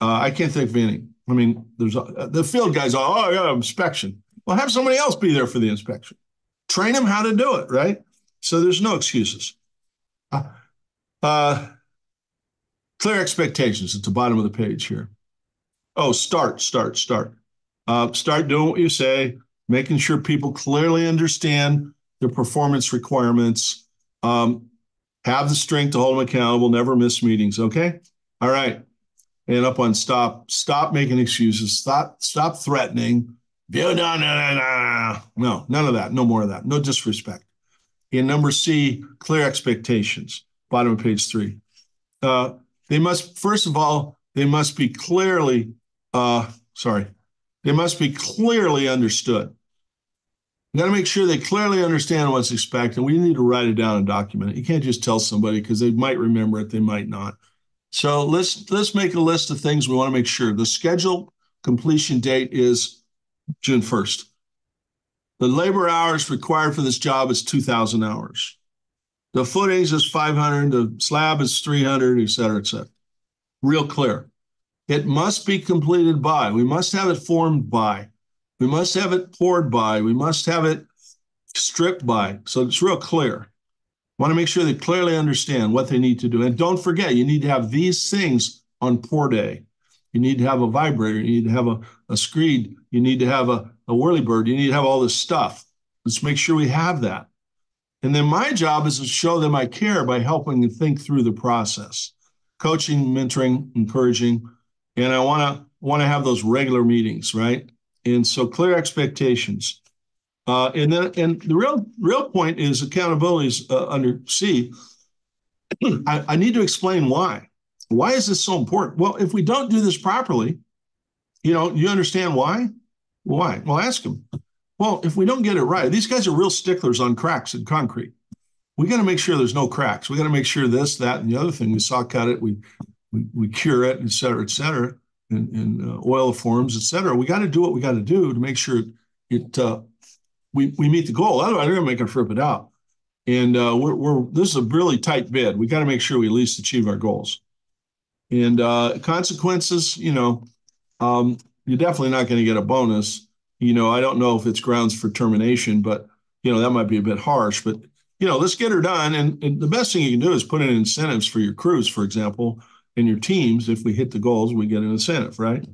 Uh, I can't think of any. I mean, there's the field guys. oh yeah, inspection. Well, have somebody else be there for the inspection. Train them how to do it, right? So there's no excuses. Uh, uh, clear expectations at the bottom of the page here. Oh, start, start, start. Uh, start doing what you say, making sure people clearly understand their performance requirements. Um, have the strength to hold them accountable, never miss meetings. Okay. All right. And up on stop, stop making excuses. Stop, stop threatening. No, no, no, no, no, none of that. No more of that. No disrespect. In number C, clear expectations. Bottom of page three. Uh, they must, first of all, they must be clearly, uh, sorry, they must be clearly understood. Got to make sure they clearly understand what's expected. We need to write it down and document it. You can't just tell somebody because they might remember it, they might not. So let's let's make a list of things we want to make sure. The schedule completion date is June 1st. The labor hours required for this job is 2,000 hours. The footings is 500, the slab is 300, et cetera, et cetera. Real clear. It must be completed by, we must have it formed by we must have it poured by. We must have it stripped by. So it's real clear. Want to make sure they clearly understand what they need to do. And don't forget, you need to have these things on pour day. You need to have a vibrator. You need to have a, a screed. You need to have a, a whirly bird. You need to have all this stuff. Let's make sure we have that. And then my job is to show them I care by helping them think through the process, coaching, mentoring, encouraging. And I want to want to have those regular meetings, right? And so clear expectations. Uh, and then, and the real real point is accountability is uh, under C. I, I need to explain why. Why is this so important? Well, if we don't do this properly, you know, you understand why? Why? Well, ask them. Well, if we don't get it right, these guys are real sticklers on cracks in concrete. We got to make sure there's no cracks. We got to make sure this, that, and the other thing. We saw cut it, we, we we cure it, et cetera, et cetera in, in uh, oil forms, et cetera. We got to do what we got to do to make sure it uh, we we meet the goal. Otherwise, they're going to make it flip it out. And uh, we're, we're this is a really tight bid. We got to make sure we at least achieve our goals. And uh, consequences, you know, um, you're definitely not going to get a bonus. You know, I don't know if it's grounds for termination, but you know that might be a bit harsh. But you know, let's get her done. And, and the best thing you can do is put in incentives for your crews, for example, in your teams, if we hit the goals, we get an incentive, right?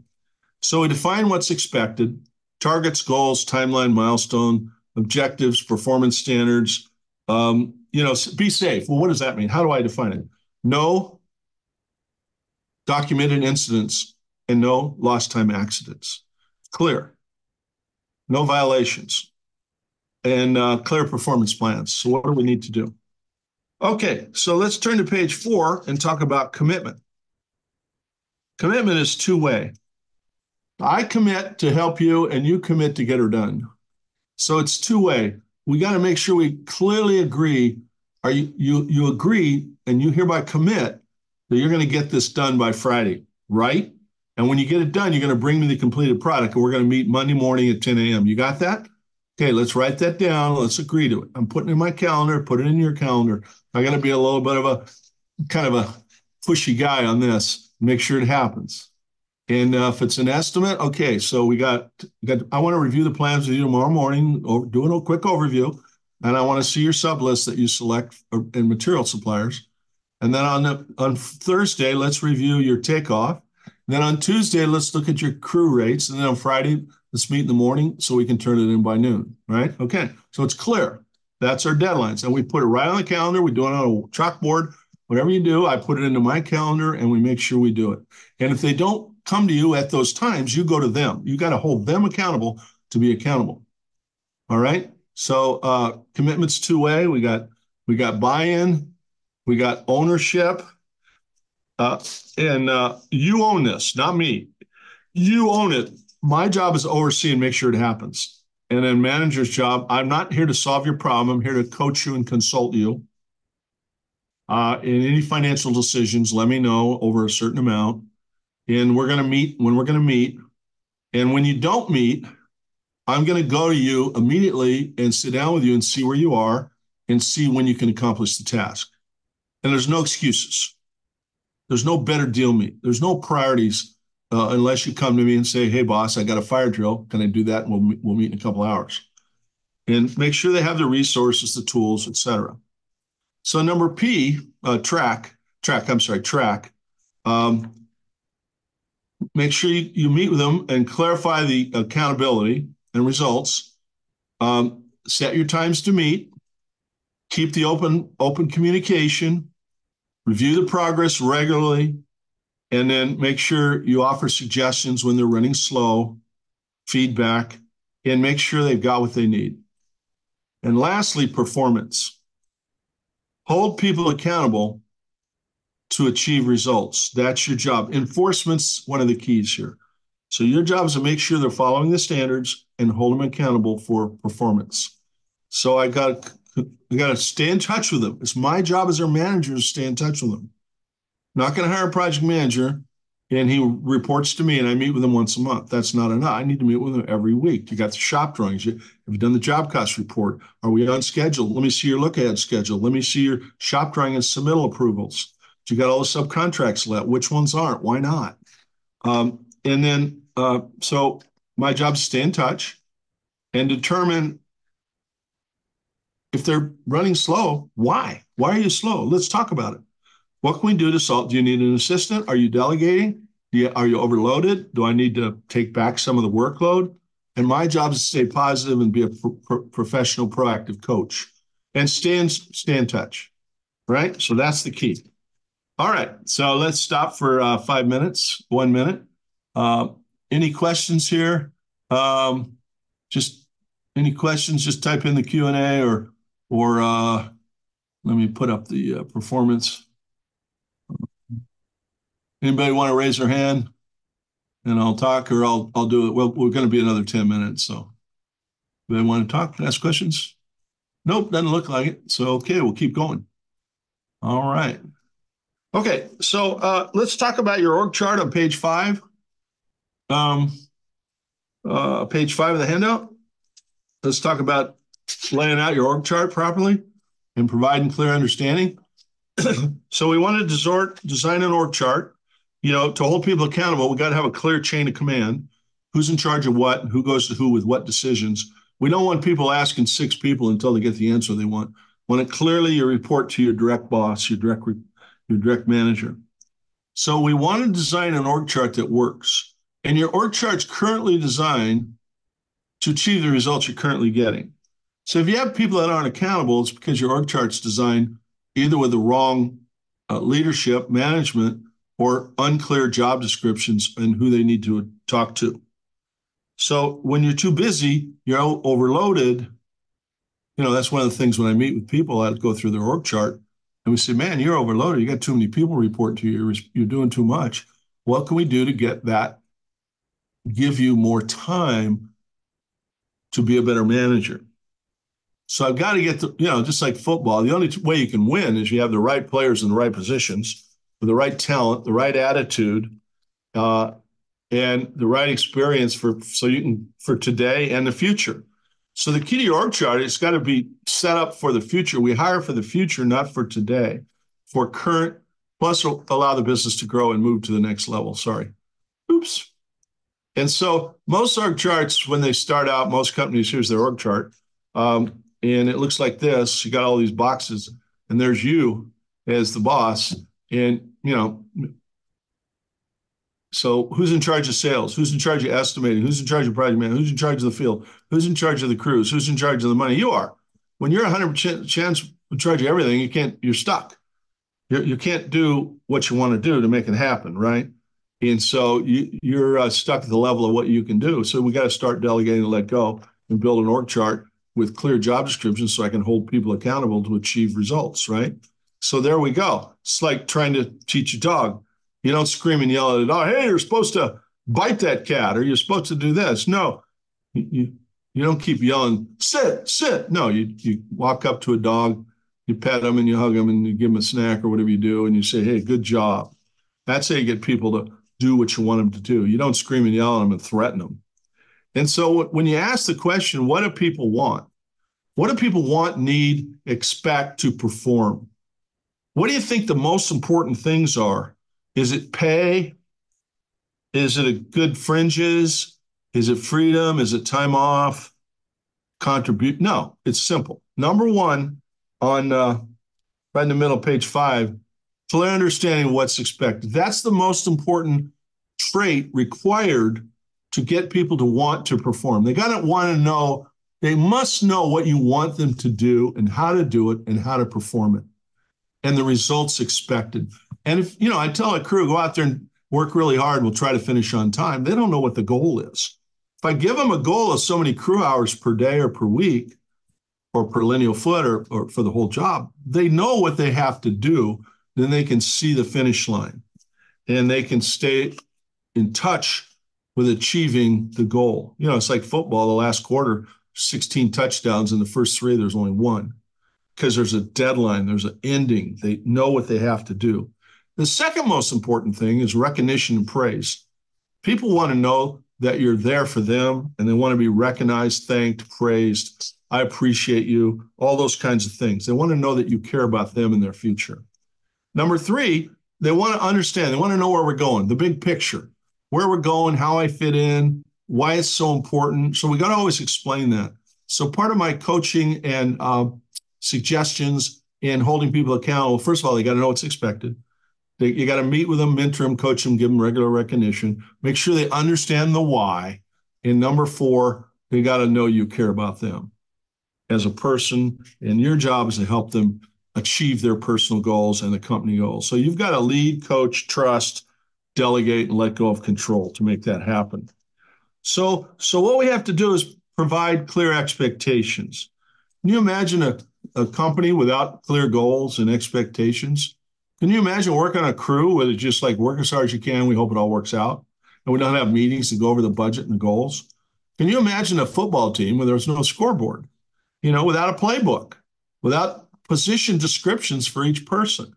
So we define what's expected, targets, goals, timeline, milestone, objectives, performance standards. Um, you know, be safe. Well, what does that mean? How do I define it? No documented incidents and no lost time accidents. Clear. No violations and uh, clear performance plans. So what do we need to do? Okay, so let's turn to page four and talk about commitment. Commitment is two way. I commit to help you, and you commit to get her done. So it's two way. We got to make sure we clearly agree. Are you you you agree and you hereby commit that you're going to get this done by Friday, right? And when you get it done, you're going to bring me the completed product, and we're going to meet Monday morning at 10 a.m. You got that? Okay, let's write that down. Let's agree to it. I'm putting it in my calendar. Put it in your calendar. I got to be a little bit of a kind of a pushy guy on this make sure it happens. And uh, if it's an estimate, okay, so we got, got I want to review the plans with you tomorrow morning, or doing a quick overview. And I want to see your sub list that you select in material suppliers. And then on the, on Thursday, let's review your takeoff. Then on Tuesday, let's look at your crew rates. And then on Friday, let's meet in the morning so we can turn it in by noon, right? Okay, so it's clear. That's our deadlines. And we put it right on the calendar. We do it on a chalkboard Whatever you do, I put it into my calendar and we make sure we do it. And if they don't come to you at those times. You go to them. You got to hold them accountable to be accountable. All right. So uh, commitments two way. We got we got buy-in, we got ownership, uh, and uh, you own this, not me. You own it. My job is to oversee and make sure it happens. And then manager's job. I'm not here to solve your problem. I'm here to coach you and consult you. Uh, in any financial decisions, let me know over a certain amount. And we're going to meet when we're going to meet. And when you don't meet, I'm going to go to you immediately and sit down with you and see where you are and see when you can accomplish the task. And there's no excuses. There's no better deal meet. There's no priorities uh, unless you come to me and say, "Hey, boss, I got a fire drill. Can I do that?" And we'll we'll meet in a couple hours. And make sure they have the resources, the tools, etc. So number P, uh, track, track. I'm sorry, track. Um, make sure you, you meet with them and clarify the accountability and results. Um, set your times to meet. Keep the open open communication. Review the progress regularly, and then make sure you offer suggestions when they're running slow, feedback, and make sure they've got what they need. And lastly, performance. Hold people accountable to achieve results. That's your job. Enforcement's one of the keys here. So your job is to make sure they're following the standards and hold them accountable for performance. So I got I got to stay in touch with them. It's my job as their manager to stay in touch with them. Not going to hire a project manager and he reports to me and I meet with him once a month. That's not enough. I need to meet with him every week. You got the shop drawings. Have you done the job cost report? Are we on schedule? Let me see your look ahead schedule. Let me see your shop drawing and submittal approvals. You got all the subcontracts let. Which ones aren't? Why not? Um, and then, uh, so my job is stay in touch and determine if they're running slow, why? Why are you slow? Let's talk about it. What can we do to solve? Do you need an assistant? Are you delegating? You, are you overloaded? Do I need to take back some of the workload? And my job is to stay positive and be a pro- professional, proactive coach and stay in, stay in touch. Right. So that's the key. All right. So let's stop for uh, five minutes, one minute. Uh, any questions here? Um, just any questions? Just type in the Q and A or or uh, let me put up the uh, performance. Anybody want to raise their hand? And I'll talk or I'll I'll do it. Well, we're going to be another 10 minutes. So they want to talk, ask questions? Nope, doesn't look like it. So okay, we'll keep going. All right. Okay, so uh, let's talk about your org chart on page five. Um, uh, page five of the handout. Let's talk about laying out your org chart properly and providing clear understanding. so we want to desort, design an org chart. You know, to hold people accountable, we got to have a clear chain of command. Who's in charge of what? Who goes to who with what decisions? We don't want people asking six people until they get the answer they want. Want it clearly you report to your direct boss, your direct your direct manager. So we want to design an org chart that works. And your org chart's currently designed to achieve the results you're currently getting. So if you have people that aren't accountable, it's because your org chart's designed either with the wrong uh, leadership, management, or unclear job descriptions and who they need to talk to. So when you're too busy, you're overloaded. You know, that's one of the things when I meet with people, I go through their org chart and we say, man, you're overloaded. You got too many people report to you. You're, you're doing too much. What can we do to get that, give you more time to be a better manager? So I've got to get the, you know, just like football, the only way you can win is you have the right players in the right positions with the right talent, the right attitude, uh, and the right experience for so you can for today and the future. So the key to your org chart, it's got to be set up for the future. We hire for the future, not for today, for current, plus allow the business to grow and move to the next level. Sorry. Oops. And so most org charts, when they start out, most companies, here's their org chart. Um, and it looks like this. You got all these boxes, and there's you as the boss. And, you know, so who's in charge of sales? Who's in charge of estimating? Who's in charge of project management? Who's in charge of the field? Who's in charge of the crews? Who's in charge of the money? You are. When you're 100% chance in charge of everything, you can't. You're stuck. You're, you can't do what you want to do to make it happen, right? And so you, you're uh, stuck at the level of what you can do. So we got to start delegating and let go and build an org chart with clear job descriptions so I can hold people accountable to achieve results, right? So there we go. It's like trying to teach a dog. You don't scream and yell at a dog, hey, you're supposed to bite that cat or you're supposed to do this. No, you, you don't keep yelling, sit, sit. No, you, you walk up to a dog, you pet them and you hug them and you give them a snack or whatever you do, and you say, hey, good job. That's how you get people to do what you want them to do. You don't scream and yell at them and threaten them. And so when you ask the question, what do people want? What do people want, need, expect to perform? What do you think the most important things are? Is it pay? Is it a good fringes? Is it freedom? Is it time off? Contribute? No, it's simple. Number one, on uh, right in the middle, page five, clear understanding what's expected. That's the most important trait required to get people to want to perform. They got to want to know, they must know what you want them to do and how to do it and how to perform it and the results expected. And if, you know, I tell a crew, go out there and work really hard, we'll try to finish on time. They don't know what the goal is. If I give them a goal of so many crew hours per day or per week or per lineal foot or, or for the whole job, they know what they have to do. Then they can see the finish line and they can stay in touch with achieving the goal. You know, it's like football, the last quarter, 16 touchdowns, in the first three, there's only one because there's a deadline, there's an ending. They know what they have to do. The second most important thing is recognition and praise. People want to know that you're there for them and they want to be recognized, thanked, praised. I appreciate you, all those kinds of things. They want to know that you care about them and their future. Number three, they want to understand, they want to know where we're going, the big picture, where we're going, how I fit in, why it's so important. So we got to always explain that. So part of my coaching and uh, suggestions and holding people accountable, first of all, they got to know what's expected. They, you got to meet with them, mentor them, coach them, give them regular recognition. Make sure they understand the why. And number four, they got to know you care about them as a person. And your job is to help them achieve their personal goals and the company goals. So you've got to lead, coach, trust, delegate, and let go of control to make that happen. So, so what we have to do is provide clear expectations. Can you imagine a, a company without clear goals and expectations? Can you imagine working on a crew where it's just like work as hard as you can, we hope it all works out, and we don't have meetings to go over the budget and the goals? Can you imagine a football team where there's no scoreboard, you know, without a playbook, without position descriptions for each person?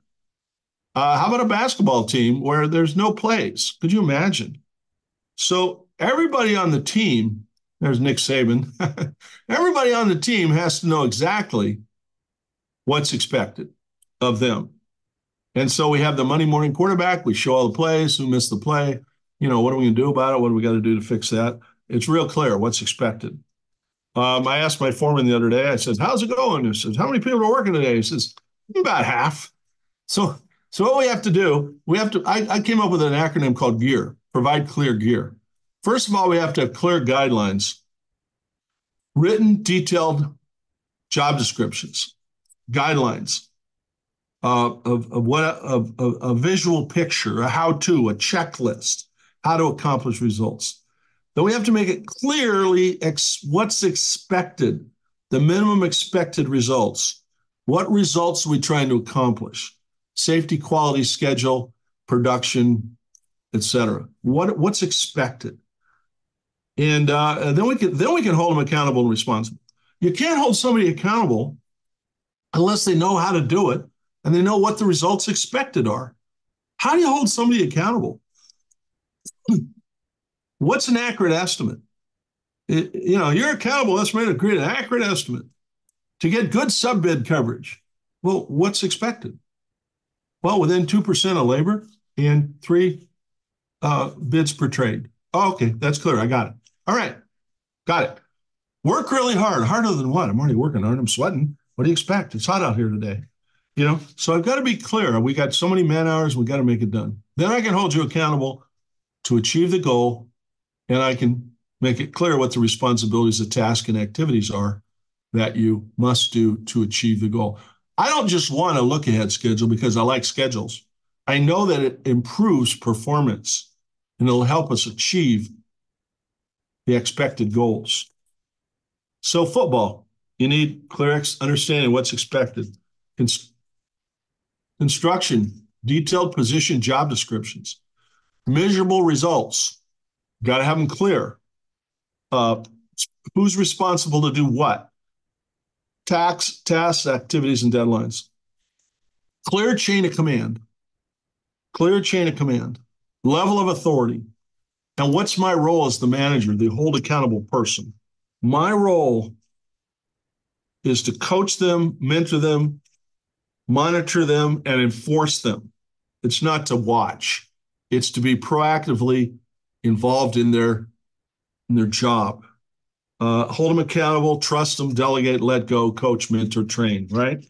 Uh, how about a basketball team where there's no plays? Could you imagine? So everybody on the team there's Nick Saban. Everybody on the team has to know exactly what's expected of them. And so we have the Monday morning quarterback. We show all the plays, who missed the play. You know, what are we going to do about it? What do we got to do to fix that? It's real clear what's expected. Um, I asked my foreman the other day, I said, How's it going? He says, How many people are working today? He says, About half. So, so what we have to do, we have to, I, I came up with an acronym called GEAR, provide clear gear. First of all, we have to have clear guidelines, written, detailed job descriptions, guidelines uh, of, of what of, of, a visual picture, a how-to, a checklist, how to accomplish results. Then we have to make it clearly ex- what's expected, the minimum expected results. What results are we trying to accomplish? Safety, quality, schedule, production, etc. What what's expected? and uh, then we can then we can hold them accountable and responsible. You can't hold somebody accountable unless they know how to do it and they know what the results expected are. How do you hold somebody accountable? What's an accurate estimate? It, you know, you're accountable. Make a an accurate estimate to get good sub bid coverage. Well, what's expected? Well, within two percent of labor and three uh, bids per trade. Oh, okay, that's clear. I got it. All right, got it. Work really hard. Harder than what? I'm already working hard. I'm sweating. What do you expect? It's hot out here today. You know, so I've got to be clear. We got so many man hours. We got to make it done. Then I can hold you accountable to achieve the goal, and I can make it clear what the responsibilities, the tasks, and activities are that you must do to achieve the goal. I don't just want a look ahead schedule because I like schedules. I know that it improves performance. and it'll help us achieve the expected goals. So, football, you need clear understanding what's expected. Const- construction, detailed position job descriptions, measurable results. Got to have them clear. Uh, who's responsible to do what? Tax, tasks, activities, and deadlines. Clear chain of command. Clear chain of command. Level of authority. And what's my role as the manager, the hold accountable person? My role is to coach them, mentor them, monitor them, and enforce them. It's not to watch. It's to be proactively involved in their in their job. Uh, hold them accountable, trust them, delegate, let go, coach, mentor, train. Right.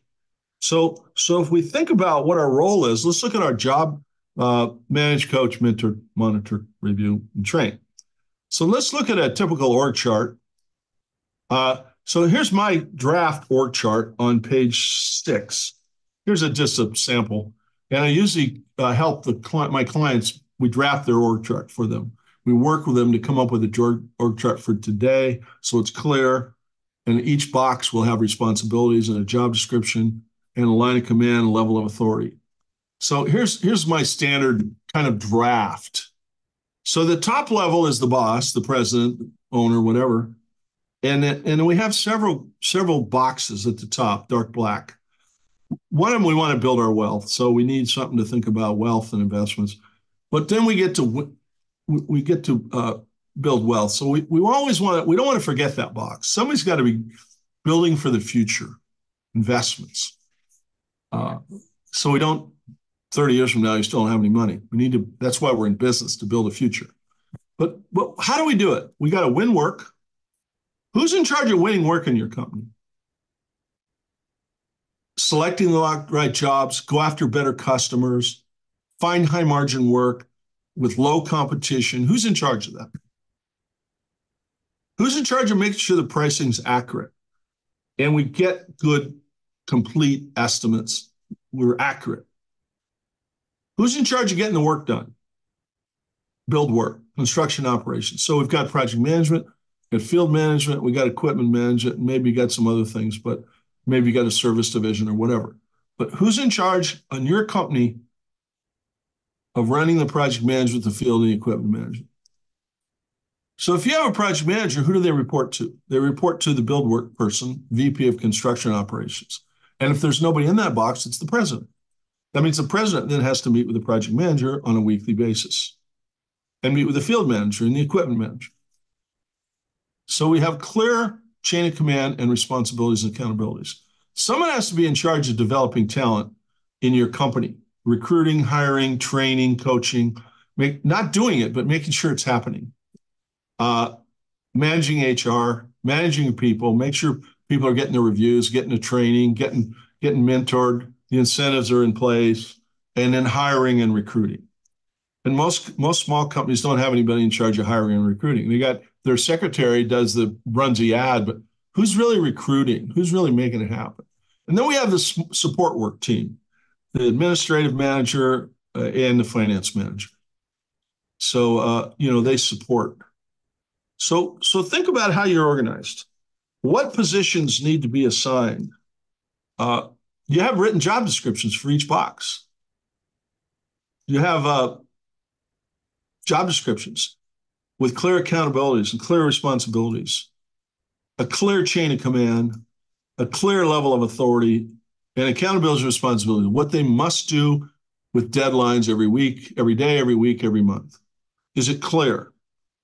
So, so if we think about what our role is, let's look at our job: uh, manage, coach, mentor, monitor, review, and train. So let's look at a typical org chart. Uh, so here's my draft org chart on page six. Here's a just a sample, and I usually uh, help the client, my clients. We draft their org chart for them. We work with them to come up with a org chart for today, so it's clear. And each box will have responsibilities and a job description and a line of command, a level of authority. So here's here's my standard kind of draft. So the top level is the boss, the president, owner, whatever, and and we have several several boxes at the top, dark black. One of them we want to build our wealth, so we need something to think about wealth and investments. But then we get to we get to uh, build wealth. So we we always want to we don't want to forget that box. Somebody's got to be building for the future, investments. Uh, so we don't 30 years from now you still don't have any money. We need to. That's why we're in business to build a future. But but how do we do it? We got to win work Who's in charge of winning work in your company? Selecting the right jobs, go after better customers, find high margin work with low competition. Who's in charge of that? Who's in charge of making sure the pricing's accurate and we get good, complete estimates? We're accurate. Who's in charge of getting the work done? Build work, construction operations. So we've got project management, we've got field management, we got equipment management, maybe you got some other things, but maybe you got a service division or whatever. But who's in charge on your company of running the project management, the field, and the equipment management? So if you have a project manager, who do they report to? They report to the build work person, VP of construction operations. And if there's nobody in that box, it's the president. That means the president then has to meet with the project manager on a weekly basis and meet with the field manager and the equipment manager. So we have clear chain of command and responsibilities and accountabilities. Someone has to be in charge of developing talent in your company, recruiting, hiring, training, coaching, make, not doing it, but making sure it's happening. Uh, managing HR, managing people, make sure people are getting the reviews, getting the training, getting getting mentored, the incentives are in place, and then hiring and recruiting. And most most small companies don't have anybody in charge of hiring and recruiting. They got their secretary does the runs the ad, but who's really recruiting? Who's really making it happen? And then we have the support work team, the administrative manager uh, and the finance manager. So uh, you know they support. So so think about how you're organized. What positions need to be assigned? Uh, you have written job descriptions for each box. You have uh, job descriptions with clear accountabilities and clear responsibilities, a clear chain of command, a clear level of authority, and accountability and responsibility, what they must do with deadlines every week, every day, every week, every month. Is it clear?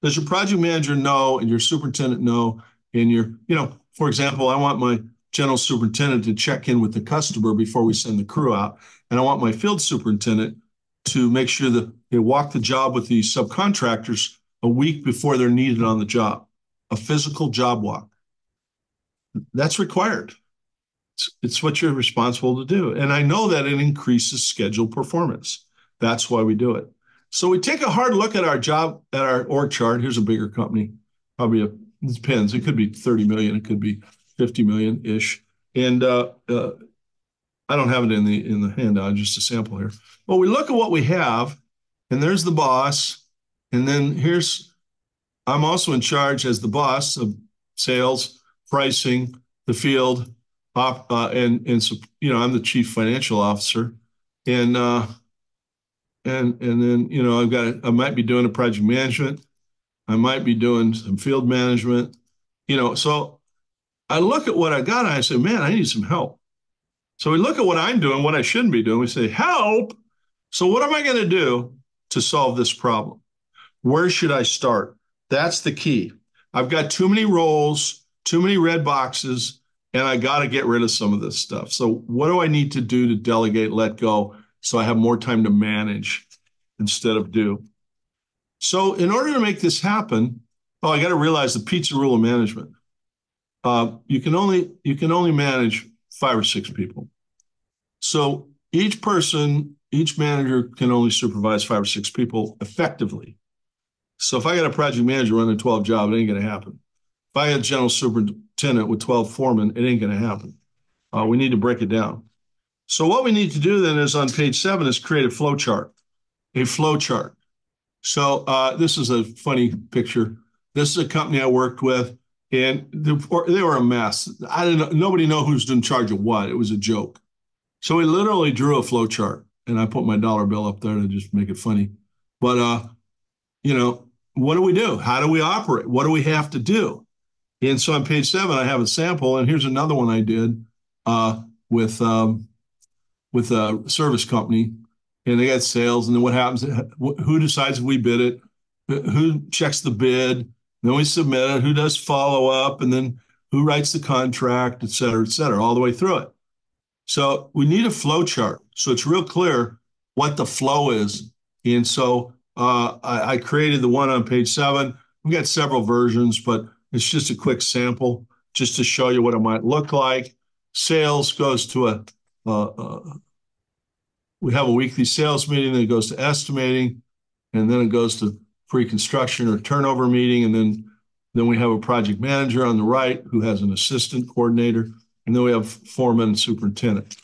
Does your project manager know and your superintendent know? And your, you know, for example, I want my general superintendent to check in with the customer before we send the crew out. And I want my field superintendent to make sure that they walk the job with the subcontractors a week before they're needed on the job, a physical job walk. That's required. It's, what you're responsible to do. And I know that it increases schedule performance. That's why we do it. So we take a hard look at our job, at our org chart. Here's a bigger company, probably a, it depends. It could be 30 million, it could be 50 million ish. And uh, uh, I don't have it in the in the handout, just a sample here. But we look at what we have, and there's the boss, And then here's, I'm also in charge as the boss of sales, pricing, the field, uh, and and you know I'm the chief financial officer, and uh, and and then you know I've got I might be doing a project management, I might be doing some field management, you know. So I look at what I got and I say, man, I need some help. So we look at what I'm doing, what I shouldn't be doing. We say, help. So what am I going to do to solve this problem? Where should I start? That's the key. I've got too many roles, too many red boxes, and I got to get rid of some of this stuff. So what do I need to do to delegate, let go, so I have more time to manage instead of do? So in order to make this happen, oh, I got to realize the pizza rule of management. Uh, you can only you can only manage five or six people. So each person, each manager can only supervise five or six people effectively. So if I got a project manager running a 12 job, it ain't going to happen. If I got a general superintendent with 12 foremen, it ain't going to happen. Uh, we need to break it down. So what we need to do then is on page seven is create a flow chart, a flow chart. So uh, this is a funny picture. This is a company I worked with, and they were a mess. I didn't nobody know who's in charge of what. It was a joke. So we literally drew a flow chart, and I put my dollar bill up there to just make it funny. But uh, you know, what do we do? How do we operate? What do we have to do? And so on page seven, I have a sample, and here's another one I did uh, with um, with a service company, and they got sales, and then what happens? Who decides if we bid it? Who checks the bid? Then we submit it. Who does follow up? And then who writes the contract, et cetera, et cetera, all the way through it. So we need a flow chart. So it's real clear what the flow is. And so uh, I, I, created the one on page seven. We got several versions, but it's just a quick sample just to show you what it might look like. Sales goes to a, uh, uh, we have a weekly sales meeting, then it goes to estimating, and then it goes to pre-construction or turnover meeting, and then then we have a project manager on the right who has an assistant coordinator, and then we have foreman and superintendent.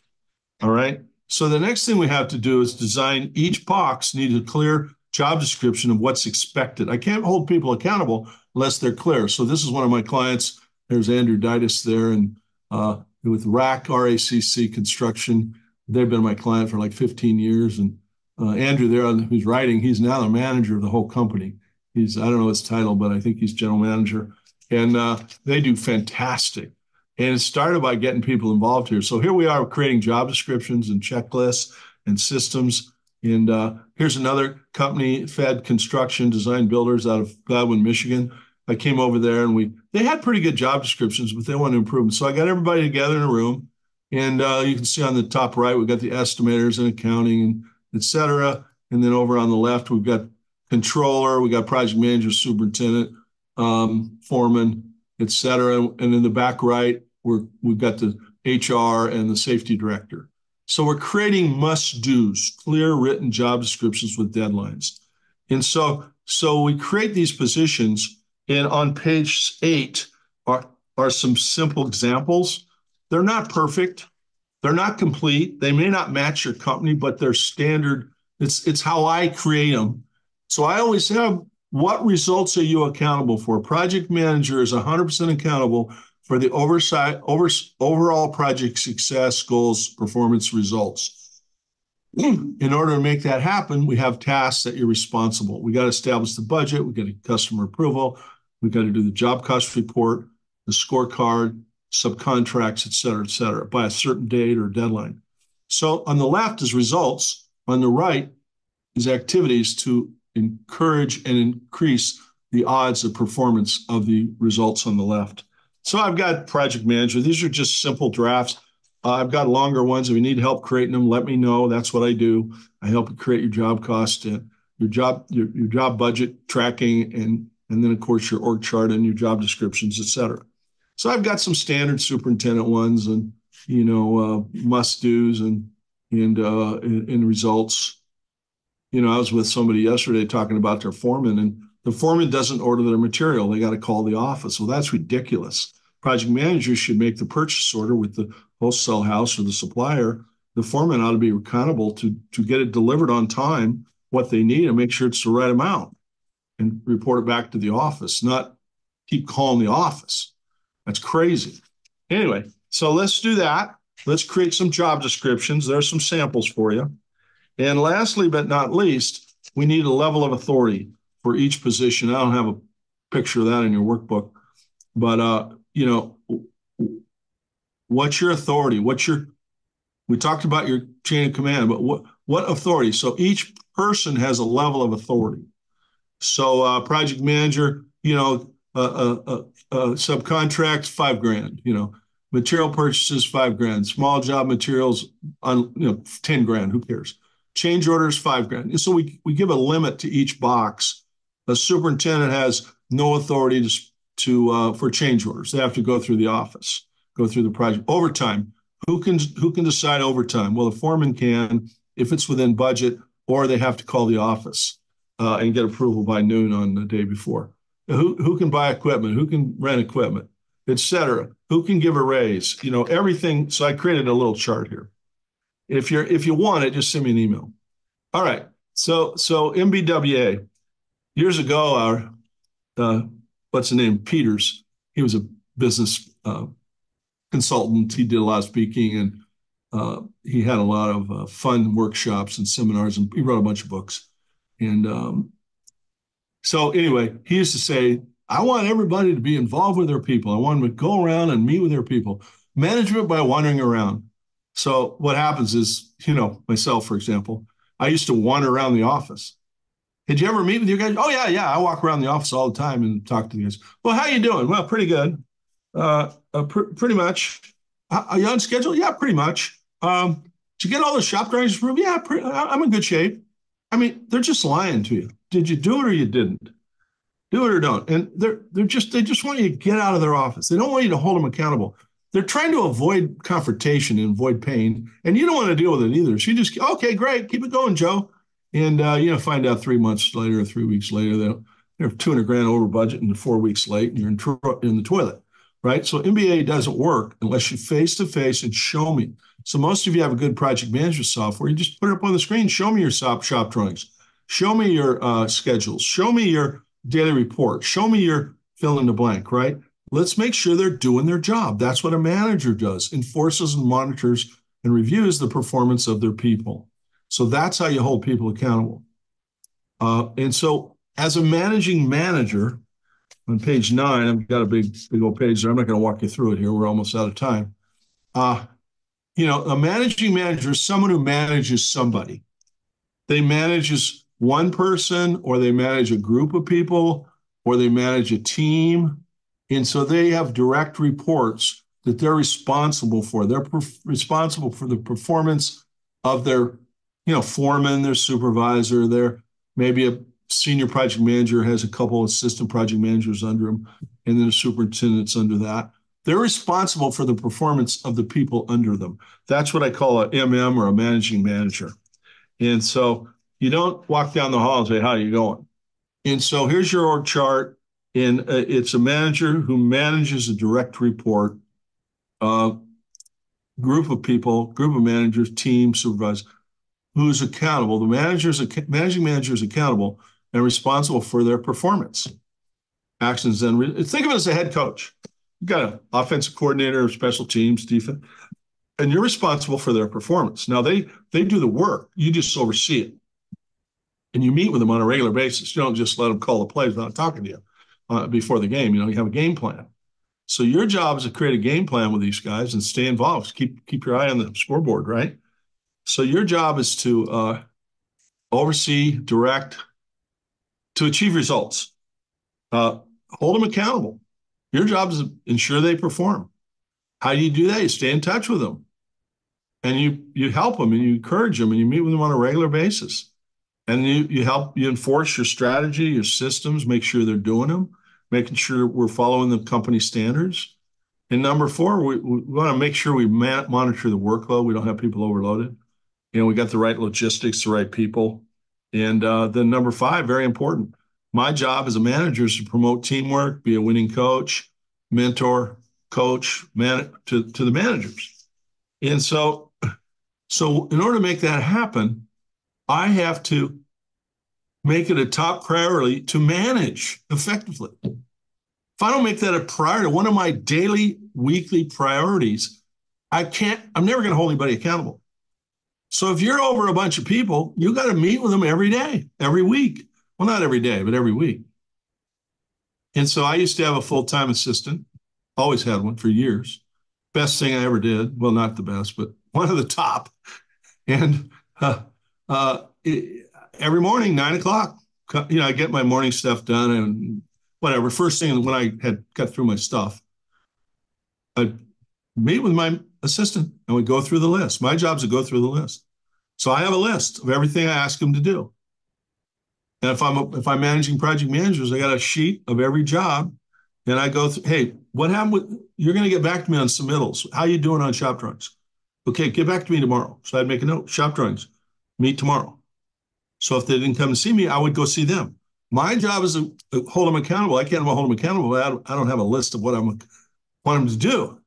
All right. So the next thing we have to do is design each box needs a clear job description of what's expected. I can't hold people accountable unless they're clear. So this is one of my clients. There's Andrew Ditas there, and uh, with RAC RACC Construction, they've been my client for like 15 years. And uh, Andrew there, who's writing, he's now the manager of the whole company. He's I don't know his title, but I think he's general manager, and uh, they do fantastic. And it started by getting people involved here. So here we are creating job descriptions and checklists and systems and uh, here's another company, Fed Construction Design Builders out of Gladwin, Michigan. I came over there and we they had pretty good job descriptions, but they want to improve them. So I got everybody together in a room, and uh, you can see on the top right we've got the estimators and accounting and et cetera. And then over on the left we've got controller, we got project manager, superintendent, um, foreman, et cetera. And in the back right we're we've got the HR and the safety director. So we're creating must do's, clear written job descriptions with deadlines. And so, so we create these positions, and on page eight are, are some simple examples. They're not perfect, they're not complete, they may not match your company, but they're standard. It's, it's how I create them. So I always have what results are you accountable for? Project manager is 100% accountable for the oversight, over, overall project success, goals, performance, results. In order to make that happen, we have tasks that you're responsible. We got to establish the budget, we got to customer approval, we got to do the job cost report, the scorecard, subcontracts, et cetera, et cetera, by a certain date or deadline. So on the left is results, on the right is activities to encourage and increase the odds of performance of the results on the left. So I've got project manager. These are just simple drafts. Uh, I've got longer ones. If you need help creating them, let me know. That's what I do. I help you create your job cost, uh, your job, your, your job budget tracking, and and then of course your org chart and your job descriptions, et cetera. So I've got some standard superintendent ones and you know uh, must dos and and uh, and results. You know, I was with somebody yesterday talking about their foreman, and the foreman doesn't order their material. They got to call the office. Well, that's ridiculous project managers should make the purchase order with the wholesale house or the supplier. The foreman ought to be accountable to to get it delivered on time, what they need, and make sure it's the right amount. and report it back to the office, not keep calling the office. That's crazy. Anyway, so let's do that. Let's create some job descriptions. There's some samples for you. And lastly, but not least, we need a level of authority for each position. I don't have a picture of that in your workbook, but uh, you know, what's your authority? What's your we talked about your chain of command, but what what authority? So each person has a level of authority. So uh, project manager, you know, uh, uh, uh, uh subcontract five grand. You know, material purchases five grand. Small job materials on you know ten grand. Who cares? Change orders five grand. And so we we give a limit to each box. A superintendent has no authority to to uh, for change orders. They have to go through the office, go through the project. Overtime, who can who can decide overtime? Well, the foreman can if it's within budget, or they have to call the office uh, and get approval by noon on the day before. Who who can buy equipment? Who can rent equipment, etc. Who can give a raise? You know everything. So I created a little chart here. If you're if you want it, just send me an email. All right. So so MBWA years ago, our uh, what's the name Peters. He was a business uh, consultant. He did a lot of speaking and uh, he had a lot of uh, fun workshops and seminars, and he wrote a bunch of books. And um, so, anyway, he used to say, I want everybody to be involved with their people. I want them to go around and meet with their people. Management by wandering around. So, what happens is, you know, myself, for example, I used to wander around the office. Did you ever meet with your guys? Oh, yeah, yeah. I walk around the office all the time and talk to the guys. Well, how you doing? Well, pretty good. Uh, uh, pr- pretty much. Are you on schedule? Yeah, pretty much. Um, did you get all the shop drawings approved? Yeah, pretty, I'm in good shape. I mean, they're just lying to you. Did you do it or you didn't? Do it or don't. And they're they're just they just want you to get out of their office. They don't want you to hold them accountable. They're trying to avoid confrontation and avoid pain, and you don't want to deal with it either. So you just okay, great, keep it going, Joe. And uh, you know, find out three months later or three weeks later that they're 200 grand over budget and four weeks late, and you're in, in the toilet right? So MBA doesn't work unless you face to face and show me. So most of you have a good project management software. You just put it up on the screen. Show me your shop, shop drawings. Show me your uh, schedules. Show me your daily report. Show me your fill in the blank, right? Let's make sure they're doing their job. That's what a manager does, enforces and monitors and reviews the performance of their people. So that's how you hold people accountable. Uh, and so as a managing manager, on page nine, I've got a big, big old page there. I'm not going to walk you through it here. We're almost out of time. Uh, you know, a managing manager is someone who manages somebody. They manages one person, or they manage a group of people, or they manage a team, and so they have direct reports that they're responsible for. They're responsible for the performance of their, you know, foreman, their supervisor, their maybe a senior project manager has a couple assistant project managers under him, and then a superintendent's under that. They're responsible for the performance of the people under them. That's what I call a MM or a managing manager. And so you don't walk down the hall and say, "How are you going?" And so here's your org chart, and uh, it's a manager who manages a direct report, uh, group of people, group of managers, team, supervisor, who's accountable. The manager's managing manager is accountable and responsible for their performance. Actions then, re- think of it as a head coach. You've got an offensive coordinator, special teams, defense, and you're responsible for their performance. Now they they do the work. You just oversee it, and you meet with them on a regular basis. You don't just let them call the plays without talking to you uh, before the game. You know you have a game plan. So your job is to create a game plan with these guys and stay involved. Keep keep your eye on the scoreboard, right? So your job is to uh, oversee, direct, to achieve results. Uh, hold them accountable. Your job is to ensure they perform. How do you do that? You stay in touch with them, and you you help them, and you encourage them, and you meet with them on a regular basis, and you you help you enforce your strategy, your systems, make sure they're doing them, making sure we're following the company standards. And number four, we, we want to make sure we monitor the workload. We don't have people overloaded. You know, we got the right logistics, the right people, and uh, then number five, very important. My job as a manager is to promote teamwork, be a winning coach, mentor, coach, man to, to the managers. And so, so in order to make that happen, I have to make it a top priority to manage effectively. If I don't make that a priority, one of my daily, weekly priorities, I can't, I'm never going to hold anybody accountable. So if you're over a bunch of people, you got to meet with them every day, every week. Well, not every day, but every week. And so I used to have a full time assistant, always had one for years. Best thing I ever did. Well, not the best, but one of the top. And uh, uh, it, every morning, nine o'clock, you know, I get my morning stuff done and whatever. First thing when I had got through my stuff, I'd meet with my assistant and we go through the list. My job is to go through the list. So I have a list of everything I ask them to do. And if I'm a, if I'm managing project managers, I got a sheet of every job, and I go through. Hey, what happened with? You're going to get back to me on submittals. How you doing on shop drawings? Okay, get back to me tomorrow. So I'd make a note. Shop drawings, meet tomorrow. So if they didn't come and see me, I would go see them. My job is to hold them accountable. I can't hold them accountable. I don't, I don't have a list of what I'm want them to do.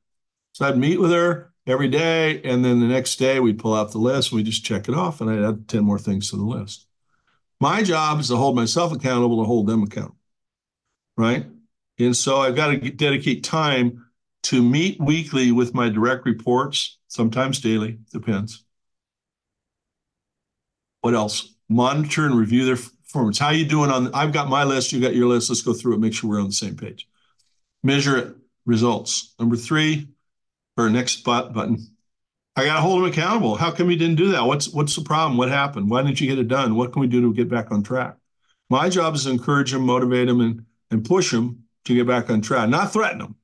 So I'd meet with her every day, and then the next day we'd pull out the list and we just check it off, and I'd add ten more things to the list. My job is to hold myself accountable to hold them accountable, right? And so I've got to dedicate time to meet weekly with my direct reports, sometimes daily, depends. What else? Monitor and review their performance. How you doing on? I've got my list. You got your list. Let's go through it. Make sure we're on the same page. Measure it. Results. Number three, or next spot button. I got to hold them accountable. How come you didn't do that? What's what's the problem? What happened? Why didn't you get it done? What can we do to get back on track? My job is to encourage them, motivate them, and and push them to get back on track, not threaten them.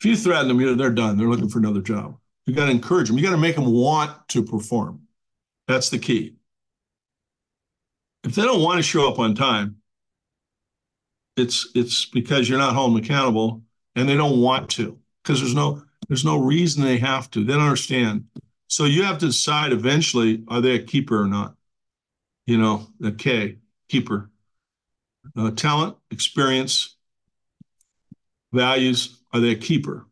If you threaten them, they're done. They're looking for another job. You got to encourage them. You got to make them want to perform. That's the key. If they don't want to show up on time, it's it's because you're not holding accountable and they don't want to because there's no there's no reason they have to. They don't understand. So you have to decide eventually, are they a keeper or not? You know, the K, keeper. Uh, talent, experience, values, are they a keeper?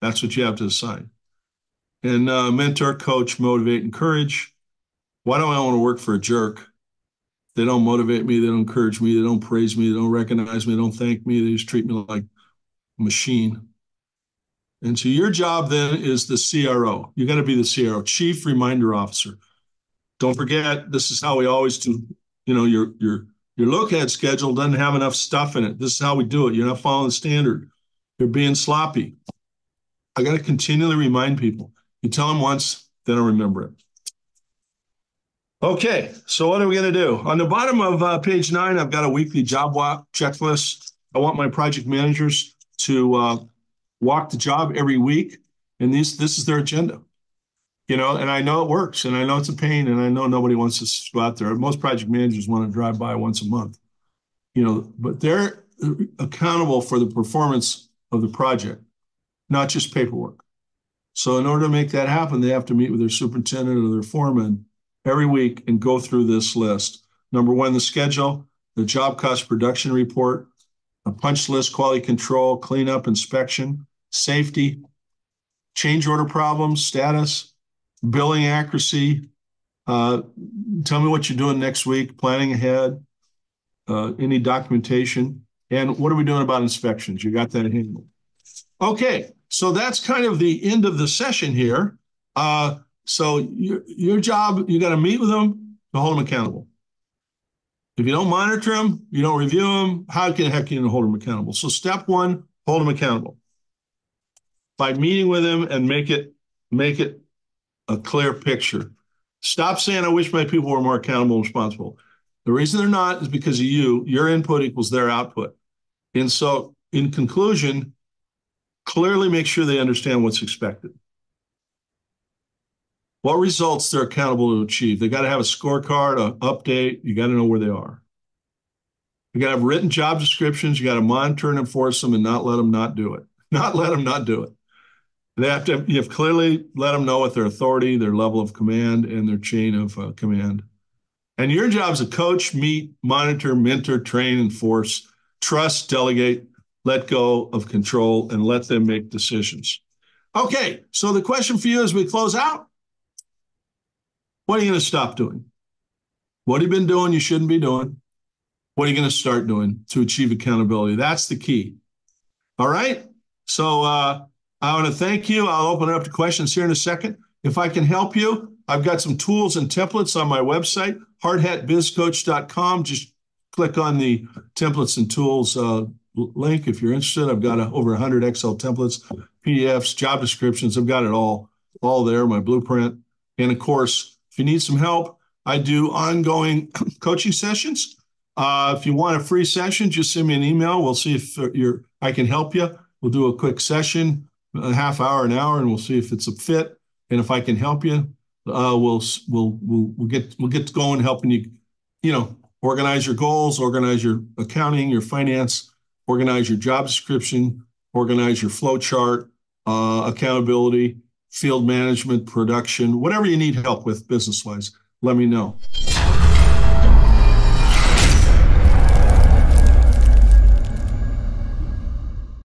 That's what you have to decide. And uh, mentor, coach, motivate, encourage. Why do I want to work for a jerk? They don't motivate me. They don't encourage me. They don't praise me. They don't recognize me. They don't thank me. They just treat me like a machine. And so your job then is the CRO. You got to be the CRO, Chief Reminder Officer. Don't forget, this is how we always do. You know, your your your look ahead schedule doesn't have enough stuff in it. This is how we do it. You're not following the standard. You're being sloppy. I got to continually remind people. You tell them once, they don't remember it. Okay, so what are we going to do? On the bottom of uh, page nine, I've got a weekly job walk checklist. I want my project managers to uh, walk the job every week, and these this is their agenda. You know, and I know it works, and I know it's a pain, and I know nobody wants to go out there. Most project managers want to drive by once a month, you know, but they're accountable for the performance of the project, not just paperwork. So in order to make that happen, they have to meet with their superintendent or their foreman every week and go through this list. Number one, the schedule, the job cost production report, a punch list, quality control, cleanup, inspection, safety, change order problems, status, billing accuracy. Uh, tell me what you're doing next week, planning ahead, uh, any documentation, and what are we doing about inspections? You got that handled. Okay, so that's kind of the end of the session here. Uh, so your, your job, you got to meet with them to hold them accountable. If you don't monitor them, you don't review them, how can the heck you hold them accountable? So step one, hold them accountable by meeting with them and make it make it a clear picture. Stop saying, I wish my people were more accountable and responsible. The reason they're not is because of you. Your input equals their output. And so, in conclusion, clearly make sure they understand what's expected. What results they're accountable to achieve. They got to have a scorecard, an update. You got to know where they are. You got to have written job descriptions. You got to monitor and enforce them and not let them not do it. Not let them not do it. They have to, you have clearly let them know what their authority, their level of command, and their chain of uh, command. And your job is to coach, meet, monitor, mentor, train, enforce, trust, delegate, let go of control, and let them make decisions. Okay, so the question for you as we close out what are you going to stop doing? What have you been doing you shouldn't be doing? What are you going to start doing to achieve accountability? That's the key. All right. So uh, I want to thank you. I'll open it up to questions here in a second. If I can help you, I've got some tools and templates on my website, hardhatbizcoach.com. Just click on the templates and tools uh, link if you're interested. I've got a, over 100 Excel templates, PDFs, job descriptions. I've got it all, all there, my blueprint. And of course, if you need some help, I do ongoing coaching sessions. Uh, if you want a free session, just send me an email. We'll see if you're I can help you. We'll do a quick session, a half hour, an hour, and we'll see if it's a fit. And if I can help you, uh, we'll we'll we'll get we'll get going helping you, you know, organize your goals, organize your accounting, your finance, organize your job description, organize your flow chart, uh, accountability, field management, production, whatever you need help with business wise. Let me know.